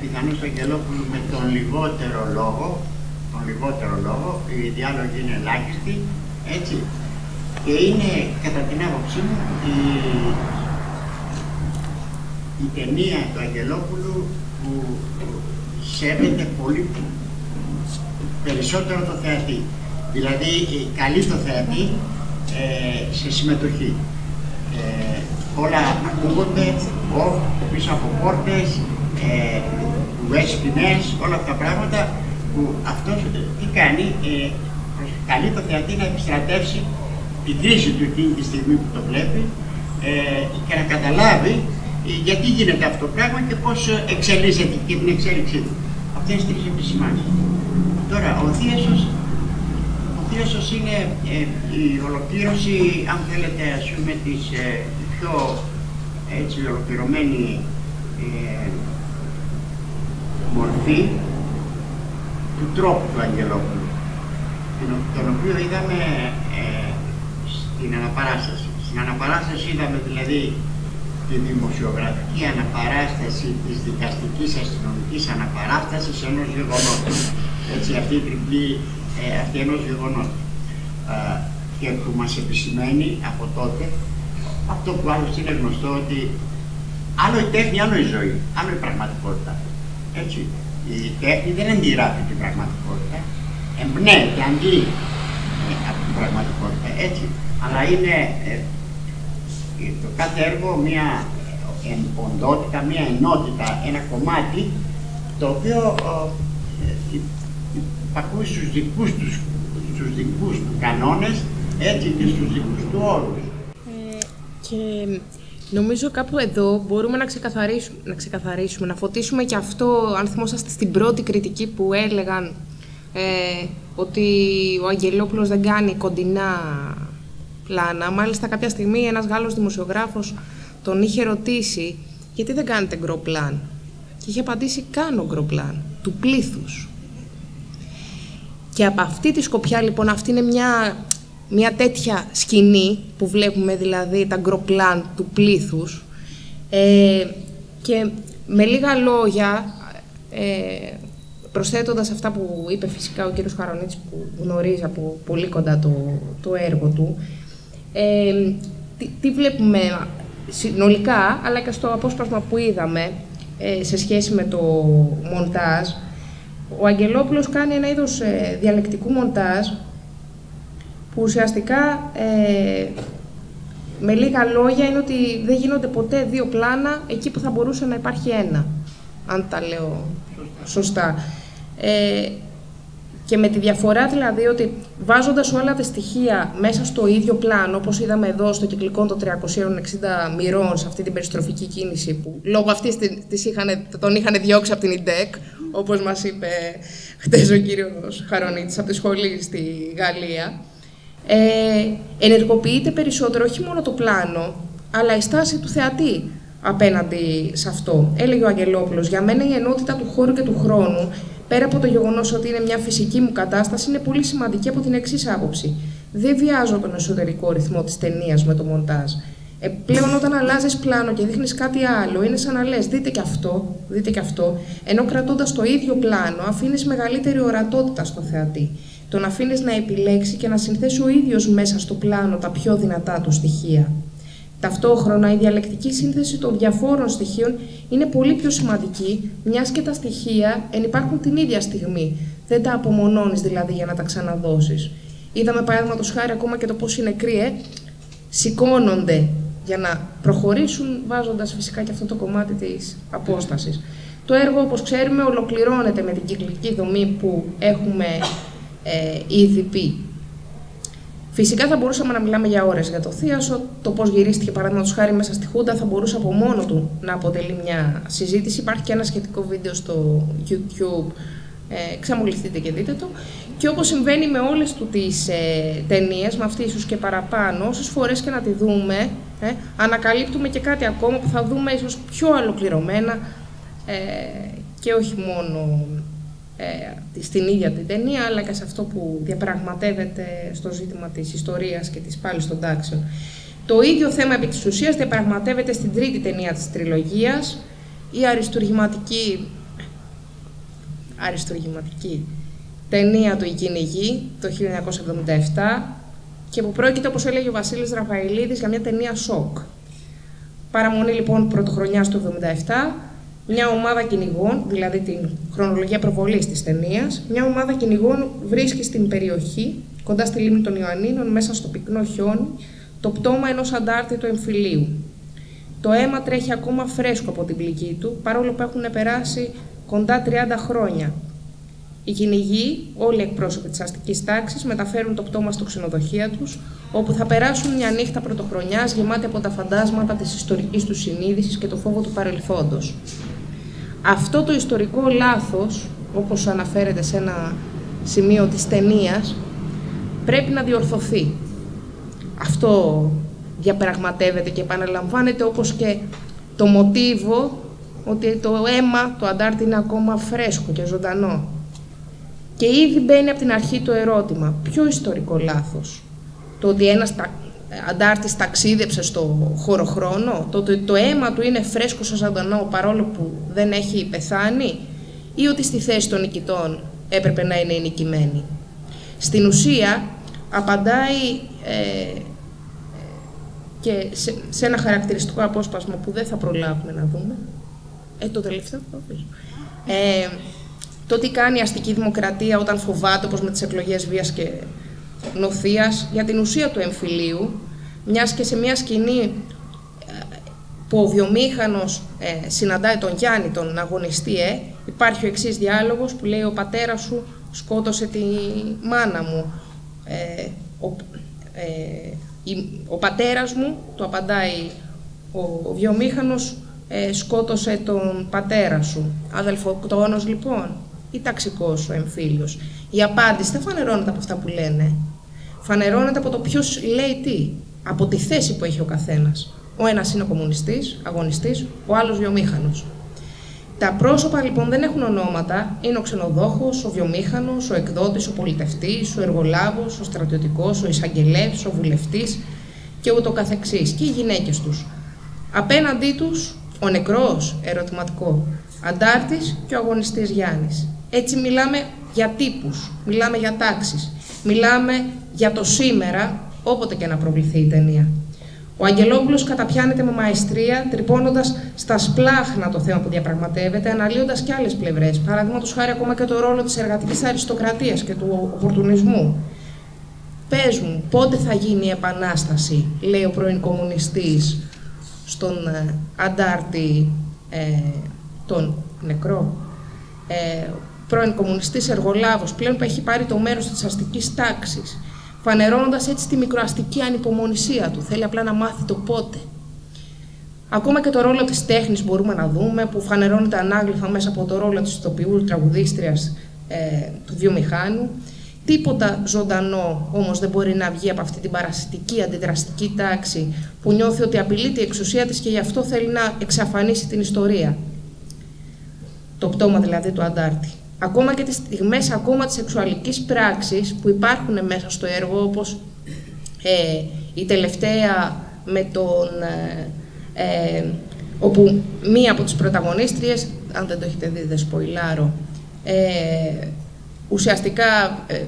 πιθανώς του Αγγελόπουλου με τον λιγότερο λόγο, τον λιγότερο λόγο, οι διάλογοι είναι ελάχιστοι, έτσι. Και είναι, κατά την άποψή μου, η, η ταινία του Αγγελόπουλου που σέβεται πολύ περισσότερο το θεατή. Δηλαδή, ε, καλεί το θεατή ε, σε συμμετοχή. Ε, όλα ακούγονται off, πίσω από πόρτες, ε, κουβές σκηνές, όλα αυτά τα πράγματα που αυτός τι κάνει, ε, προσ- καλεί το θεατή να επιστρατεύσει την κρίση του εκείνη τη στιγμή που το βλέπει ε, και να καταλάβει ε, γιατί γίνεται αυτό το πράγμα και πώς ε, εξελίσσεται και την εξέλιξή του. Αυτές τις τρεις επισημάνσεις. Τώρα, ο Θίασος, ο Θίασος είναι ε, η ολοκλήρωση, αν θέλετε, ας πούμε, της ε, πιο έτσι ολοκληρωμένη ε, μορφή του τρόπου του Αγγελόπουλου, τον- τον οποίο είδαμε ε, στην αναπαράσταση. Στην αναπαράσταση είδαμε δηλαδή τη δημοσιογραφική αναπαράσταση της δικαστικής αστυνομικής αναπαράστασης ενός γεγονότου. Έτσι, αυτή η τριπλή, ε, αυτή ενός γεγονότου. Ε, και που μας επισημαίνει από τότε αυτό που άλλωστε είναι γνωστό ότι άλλο η τέχνη, άλλο η ζωή, άλλο η πραγματικότητα. Έτσι. Η τέχνη δεν αντιγράφει την πραγματικότητα, εμπνέεται, αντί ε, από την πραγματικότητα, έτσι. Αλλά είναι ε, το κάθε έργο μια οντότητα, μια ενότητα, ένα κομμάτι το οποίο ε, υπακούει στους δικούς, τους, στους δικούς του κανόνες έτσι και στους δικούς του όρους. και Νομίζω κάπου εδώ μπορούμε να ξεκαθαρίσουμε, να, ξεκαθαρίσουμε, να φωτίσουμε και αυτό, αν θυμόσαστε στην πρώτη κριτική που έλεγαν ε, ότι ο Αγγελόπουλος δεν κάνει κοντινά πλάνα. Μάλιστα κάποια στιγμή ένας Γάλλος δημοσιογράφος τον είχε ρωτήσει γιατί δεν κάνετε γκροπλάν. Και είχε απαντήσει κάνω γκροπλάν, του πλήθους. Και από αυτή τη σκοπιά λοιπόν αυτή είναι μια μια τέτοια σκηνή που βλέπουμε δηλαδή τα γκροπλάν του πλήθους ε, και με λίγα λόγια ε, προσθέτοντας αυτά που είπε φυσικά ο κύριος Χαρονίτης που γνωρίζει από πολύ κοντά το, το έργο του ε, τι, βλέπουμε συνολικά αλλά και στο απόσπασμα που είδαμε ε, σε σχέση με το μοντάζ ο Αγγελόπουλος κάνει ένα είδος ε, διαλεκτικού μοντάζ που ουσιαστικά ε, με λίγα λόγια είναι ότι δεν γίνονται ποτέ δύο πλάνα εκεί που θα μπορούσε να υπάρχει ένα, αν τα λέω σωστά. Ε, και με τη διαφορά δηλαδή ότι βάζοντας όλα τα στοιχεία μέσα στο ίδιο πλάνο, όπως είδαμε εδώ στο κυκλικό των 360 μοιρών, σε αυτή την περιστροφική κίνηση που λόγω αυτής της είχαν, τον είχαν διώξει από την ΙΝΤΕΚ, όπως μας είπε χτες ο κύριος Χαρονίτης από τη σχολή στη Γαλλία, ε, ενεργοποιείται περισσότερο όχι μόνο το πλάνο, αλλά η στάση του θεατή απέναντι σε αυτό. Έλεγε ο Αγγελόπουλος, για μένα η ενότητα του χώρου και του χρόνου, πέρα από το γεγονός ότι είναι μια φυσική μου κατάσταση, είναι πολύ σημαντική από την εξής άποψη. Δεν βιάζω τον εσωτερικό ρυθμό της ταινίας με το μοντάζ. Ε, πλέον όταν αλλάζεις πλάνο και δείχνεις κάτι άλλο, είναι σαν να λες: Δείτε και αυτό, δείτε και αυτό, ενώ κρατώντας το ίδιο πλάνο, αφήνεις μεγαλύτερη ορατότητα στο θεατή. Τον αφήνεις να επιλέξει και να συνθέσει ο ίδιος μέσα στο πλάνο τα πιο δυνατά του στοιχεία. Ταυτόχρονα, η διαλεκτική σύνθεση των διαφόρων στοιχείων είναι πολύ πιο σημαντική, μιας και τα στοιχεία ενυπάρχουν την ίδια στιγμή. Δεν τα απομονώνεις δηλαδή για να τα ξαναδώσεις. Είδαμε παράδειγματο χάρη ακόμα και το πώς οι νεκροί ε, σηκώνονται για να προχωρήσουν, βάζοντας φυσικά και αυτό το κομμάτι της απόστασης. Το έργο, όπως ξέρουμε, ολοκληρώνεται με την κυκλική δομή που έχουμε ε, ήδη πει. Φυσικά θα μπορούσαμε να μιλάμε για ώρες για το θείασο, το πώς γυρίστηκε παράδειγμα χάρη μέσα στη Χούντα θα μπορούσε από μόνο του να αποτελεί μια συζήτηση. Υπάρχει και ένα σχετικό βίντεο στο YouTube, ε, ξαμολυθείτε και δείτε το. Και όπως συμβαίνει με όλες του τις ε, ταινίες, με αυτή ίσως και παραπάνω, όσες φορές και να τη δούμε, ε, ανακαλύπτουμε και κάτι ακόμα που θα δούμε ίσως πιο ολοκληρωμένα ε, και όχι μόνο ε, στην ίδια την ταινία, αλλά και σε αυτό που διαπραγματεύεται στο ζήτημα της ιστορίας και της πάλι των τάξεων. Το ίδιο θέμα επί της ουσίας διαπραγματεύεται στην τρίτη ταινία της τριλογίας, η αριστουργηματική, αριστουργηματική ταινία του «Η Κυνηγή» το 1977 και που πρόκειται, όπως έλεγε ο Βασίλης Ραφαηλίδης, για μια ταινία σοκ. Παραμονή λοιπόν πρωτοχρονιάς του 1977, μια ομάδα κυνηγών, δηλαδή την χρονολογία προβολής της ταινίας, μια ομάδα κυνηγών βρίσκει στην περιοχή, κοντά στη λίμνη των Ιωαννίνων, μέσα στο πυκνό χιόνι, το πτώμα ενός αντάρτητου εμφυλίου. Το αίμα τρέχει ακόμα φρέσκο από την πληγή του, παρόλο που έχουν περάσει κοντά 30 χρόνια. Οι κυνηγοί, όλοι οι εκπρόσωποι της αστικής τάξης, μεταφέρουν το πτώμα στο ξενοδοχείο τους, όπου θα περάσουν μια νύχτα πρωτοχρονιάς γεμάτη από τα φαντάσματα της ιστορικής τους συνείδησης και το φόβο του παρελθόντος. Αυτό το ιστορικό λάθος, όπως αναφέρεται σε ένα σημείο της ταινίας, πρέπει να διορθωθεί. Αυτό διαπραγματεύεται και επαναλαμβάνεται όπως και το μοτίβο ότι το αίμα του αντάρτη είναι ακόμα φρέσκο και ζωντανό. Και ήδη μπαίνει από την αρχή το ερώτημα, ποιο ιστορικό λάθος; Το ότι ένας αντάρτης ταξίδεψε στο χωροχρόνο, το ότι το αίμα του είναι φρέσκο σαν ζωντανό παρόλο που δεν έχει πεθάνει ή ότι στη θέση των νικητών έπρεπε να είναι οι νικημένοι. Στην ουσία απαντάει ε, και σε, σε ένα χαρακτηριστικό απόσπασμα που δεν θα προλάβουμε να δούμε. Ε, το τελευταίο το ε, το τι κάνει η αστική δημοκρατία όταν φοβάται, όπως με τις εκλογές βίας και νοθείας, για την ουσία του εμφυλίου, μιας και σε μια σκηνή ε, που ο βιομήχανος ε, συναντάει τον Γιάννη, τον αγωνιστή, ε, υπάρχει ο εξής διάλογος που λέει «Ο πατέρας σου σκότωσε τη μάνα μου». Ε, ο, ε, ο πατέρας μου, το απαντάει ο βιομήχανος, ε, σκότωσε τον πατέρα σου. Αδελφοκτόνος λοιπόν ή ταξικός ο εμφύλιος. Η απάντηση δεν φανερώνεται από αυτά που λένε. Φανερώνεται από το ποιος λέει τι. Από τη θέση που έχει ο καθένας. Ο ένας είναι ο κομμουνιστής, αγωνιστής, ο άλλος βιομήχανος. Τα πρόσωπα λοιπόν δεν έχουν ονόματα. Είναι ο ξενοδόχος, ο βιομήχανος, ο εκδότης, ο πολιτευτής, ο εργολάβος, ο στρατιωτικός, ο εισαγγελέας, ο βουλευτής και ούτω καθεξής. Και οι γυναίκες τους. Απέναντί τους ο νεκρός, ερωτηματικό, αντάρτης και ο αγωνιστής Γιάννης. Έτσι μιλάμε για τύπους, μιλάμε για τάξεις, μιλάμε για το σήμερα, όποτε και να προβληθεί η ταινία. Ο Αγγελόπουλος καταπιάνεται με μαεστρία, τρυπώνοντας στα σπλάχνα το θέμα που διαπραγματεύεται, αναλύοντας και άλλες πλευρές. Παραδείγματος χάρη ακόμα και το ρόλο της εργατικής αριστοκρατίας και του οπορτουνισμού. Πες μου, πότε θα γίνει η επανάσταση, λέει ο πρώην κομμουνιστής στον ε, αντάρτη ε, τον νεκρό, ε, πρώην κομμουνιστής εργολάβος, πλέον που έχει πάρει το μέρος της αστικής τάξης, φανερώνοντας έτσι τη μικροαστική ανυπομονησία του. Θέλει απλά να μάθει το πότε. Ακόμα και το ρόλο της τέχνης μπορούμε να δούμε, που φανερώνεται ανάγλυφα μέσα από το ρόλο της ηθοποιού τραγουδίστριας ε, του βιομηχάνου. Τίποτα ζωντανό όμως δεν μπορεί να βγει από αυτή την παρασιτική αντιδραστική τάξη που νιώθει ότι απειλείται η εξουσία της και γι' αυτό θέλει να εξαφανίσει την ιστορία. Το πτώμα δηλαδή του αντάρτη. Ακόμα και τις στιγμές ακόμα της σεξουαλικής πράξης που υπάρχουν μέσα στο έργο όπως ε, η τελευταία με τον... Ε, ε, όπου μία από τις πρωταγωνίστριες, αν δεν το έχετε δει δεν σποϊλάρω, ε, ουσιαστικά ε,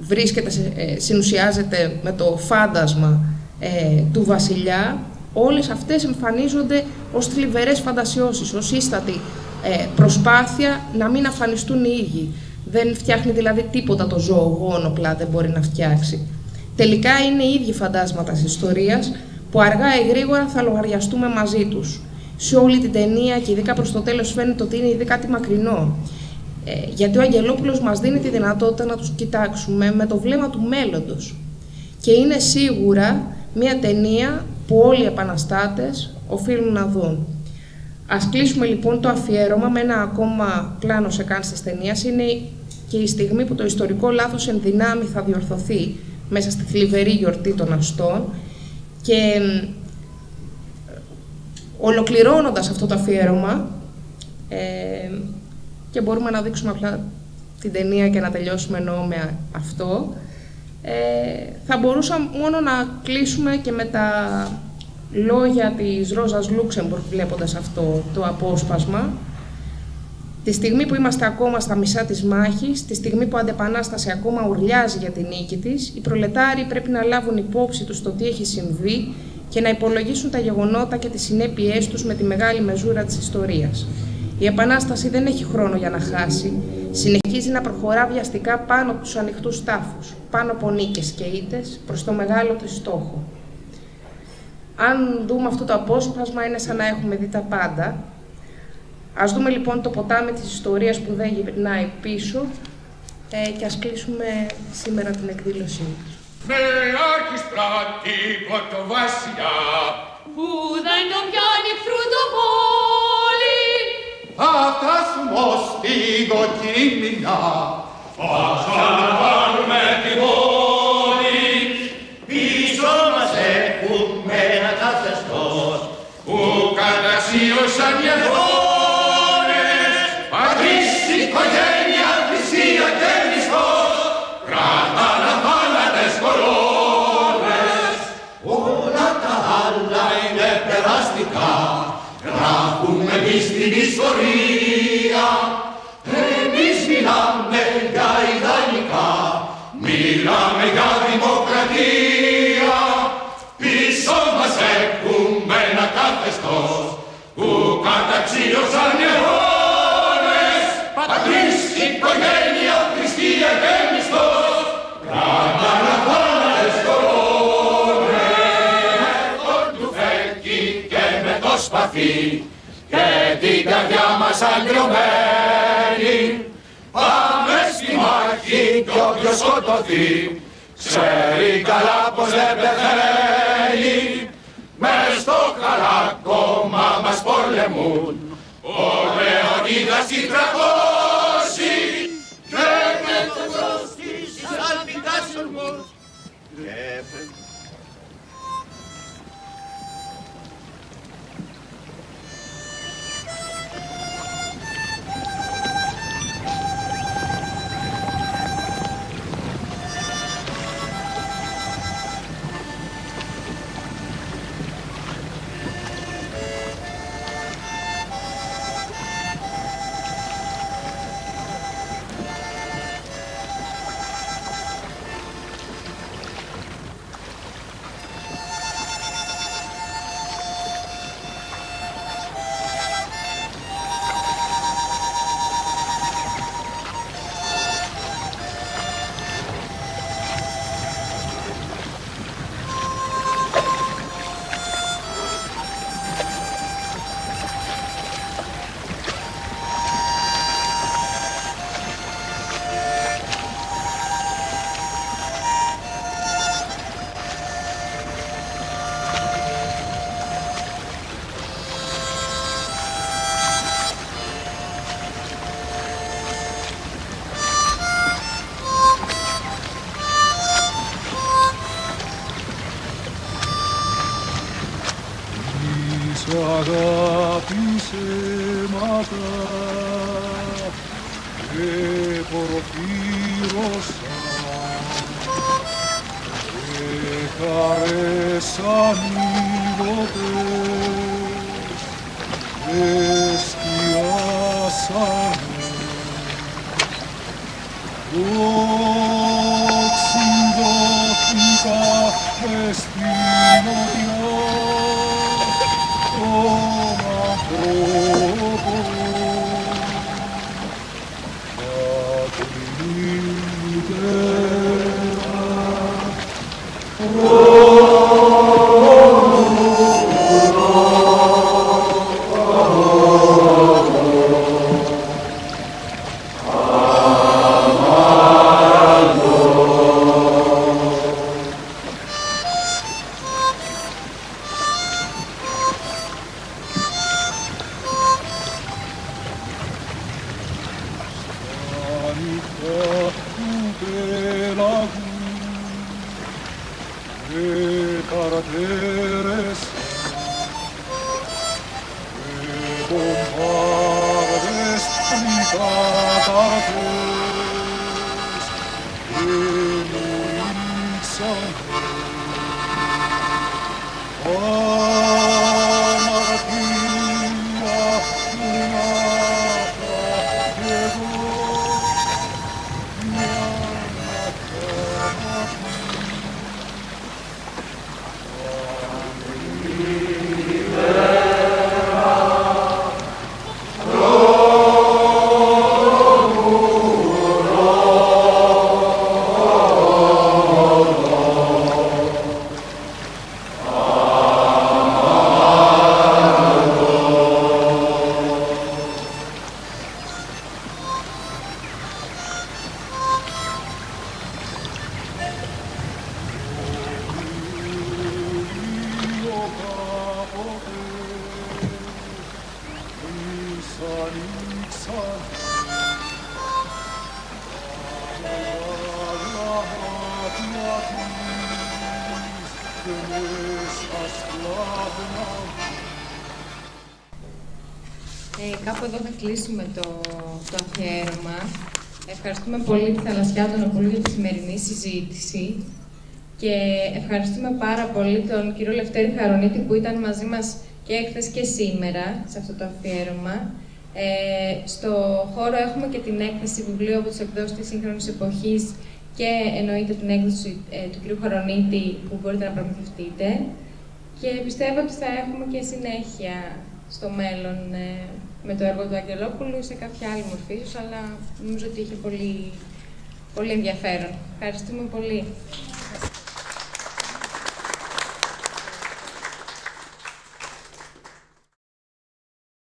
βρίσκεται, ε, συνουσιάζεται με το φάντασμα ε, του βασιλιά, όλες αυτές εμφανίζονται ως θλιβερές φαντασιώσεις, ως ίστατη προσπάθεια να μην αφανιστούν οι ίδιοι. Δεν φτιάχνει δηλαδή τίποτα το ζωογόνο πλά δεν μπορεί να φτιάξει. Τελικά είναι οι ίδιοι φαντάσματα της ιστορίας που αργά ή γρήγορα θα λογαριαστούμε μαζί τους. Σε όλη την ταινία και ειδικά προς το τέλος φαίνεται ότι είναι ήδη κάτι μακρινό. Ε, γιατί ο Αγγελόπουλος μας δίνει τη δυνατότητα να τους κοιτάξουμε με το βλέμμα του μέλλοντος. Και είναι σίγουρα μια ταινία που όλοι οι επαναστάτες οφείλουν να δουν. Ας κλείσουμε λοιπόν το αφιέρωμα με ένα ακόμα πλάνο σε καν της ταινίας. Είναι και η στιγμή που το ιστορικό λάθος εν δυνάμει θα διορθωθεί μέσα στη θλιβερή γιορτή των αστών και ολοκληρώνοντας αυτό το αφιέρωμα ε, και μπορούμε να δείξουμε απλά την ταινία και να τελειώσουμε εννοώ με αυτό. Ε, θα μπορούσαμε μόνο να κλείσουμε και με τα λόγια της Ρόζας Λούξεμπορκ βλέποντας αυτό το απόσπασμα. Τη στιγμή που είμαστε ακόμα στα μισά της μάχης, τη στιγμή που η αντεπανάσταση ακόμα ουρλιάζει για την νίκη της, οι προλετάροι πρέπει να λάβουν υπόψη τους το τι έχει συμβεί και να υπολογίσουν τα γεγονότα και τις συνέπειές τους με τη μεγάλη μεζούρα της ιστορίας. Η Επανάσταση δεν έχει χρόνο για να χάσει. Συνεχίζει να προχωρά βιαστικά πάνω από τους ανοιχτούς τάφους, πάνω από νίκες και ήτες, προς το μεγάλο της στόχο. Αν δούμε αυτό το απόσπασμα, είναι σαν να έχουμε δει τα πάντα. Ας δούμε λοιπόν το ποτάμι της ιστορίας που δεν γυρνάει πίσω ε, και ας κλείσουμε σήμερα την εκδήλωσή μας. Με άρχιστράτη πρωτοβάσια που δεν τον πιάνει εχθρού το θα φτάσουμε ως την κοκκινή Θα ξαναπάρουμε τη πόλη, Γράφουμε εμείς την ιστορία καταξίωσαν αιώνες πατρίς, οικογένεια, θρησκεία και μισθός Γράμμα να θάνατες κορώνες τον τουφέκι και με το σπαθί και την καρδιά μας αγριωμένη πάμε στη μάχη κι όποιος σκοτωθεί ξέρει καλά πως δεν πεθαίνει μες στο χαράκωμα μας πολεμούν. Ο Λεωνίδας οι τραχώσοι και με το μπρος της σαλπιτάς συζήτηση. Και ευχαριστούμε πάρα πολύ τον κύριο Λευτέρη Χαρονίτη που ήταν μαζί μας και χθες και σήμερα σε αυτό το αφιέρωμα. Ε, στο χώρο έχουμε και την έκθεση βιβλίου από τις εκδόσεις της σύγχρονης εποχής και εννοείται την έκδοση ε, του κ. Χαρονίτη που μπορείτε να πραγματευτείτε. Και πιστεύω ότι θα έχουμε και συνέχεια στο μέλλον ε, με το έργο του Αγγελόπουλου σε κάποια άλλη μορφή, αλλά νομίζω ότι είχε πολύ, πολύ ενδιαφέρον. Ευχαριστούμε πολύ.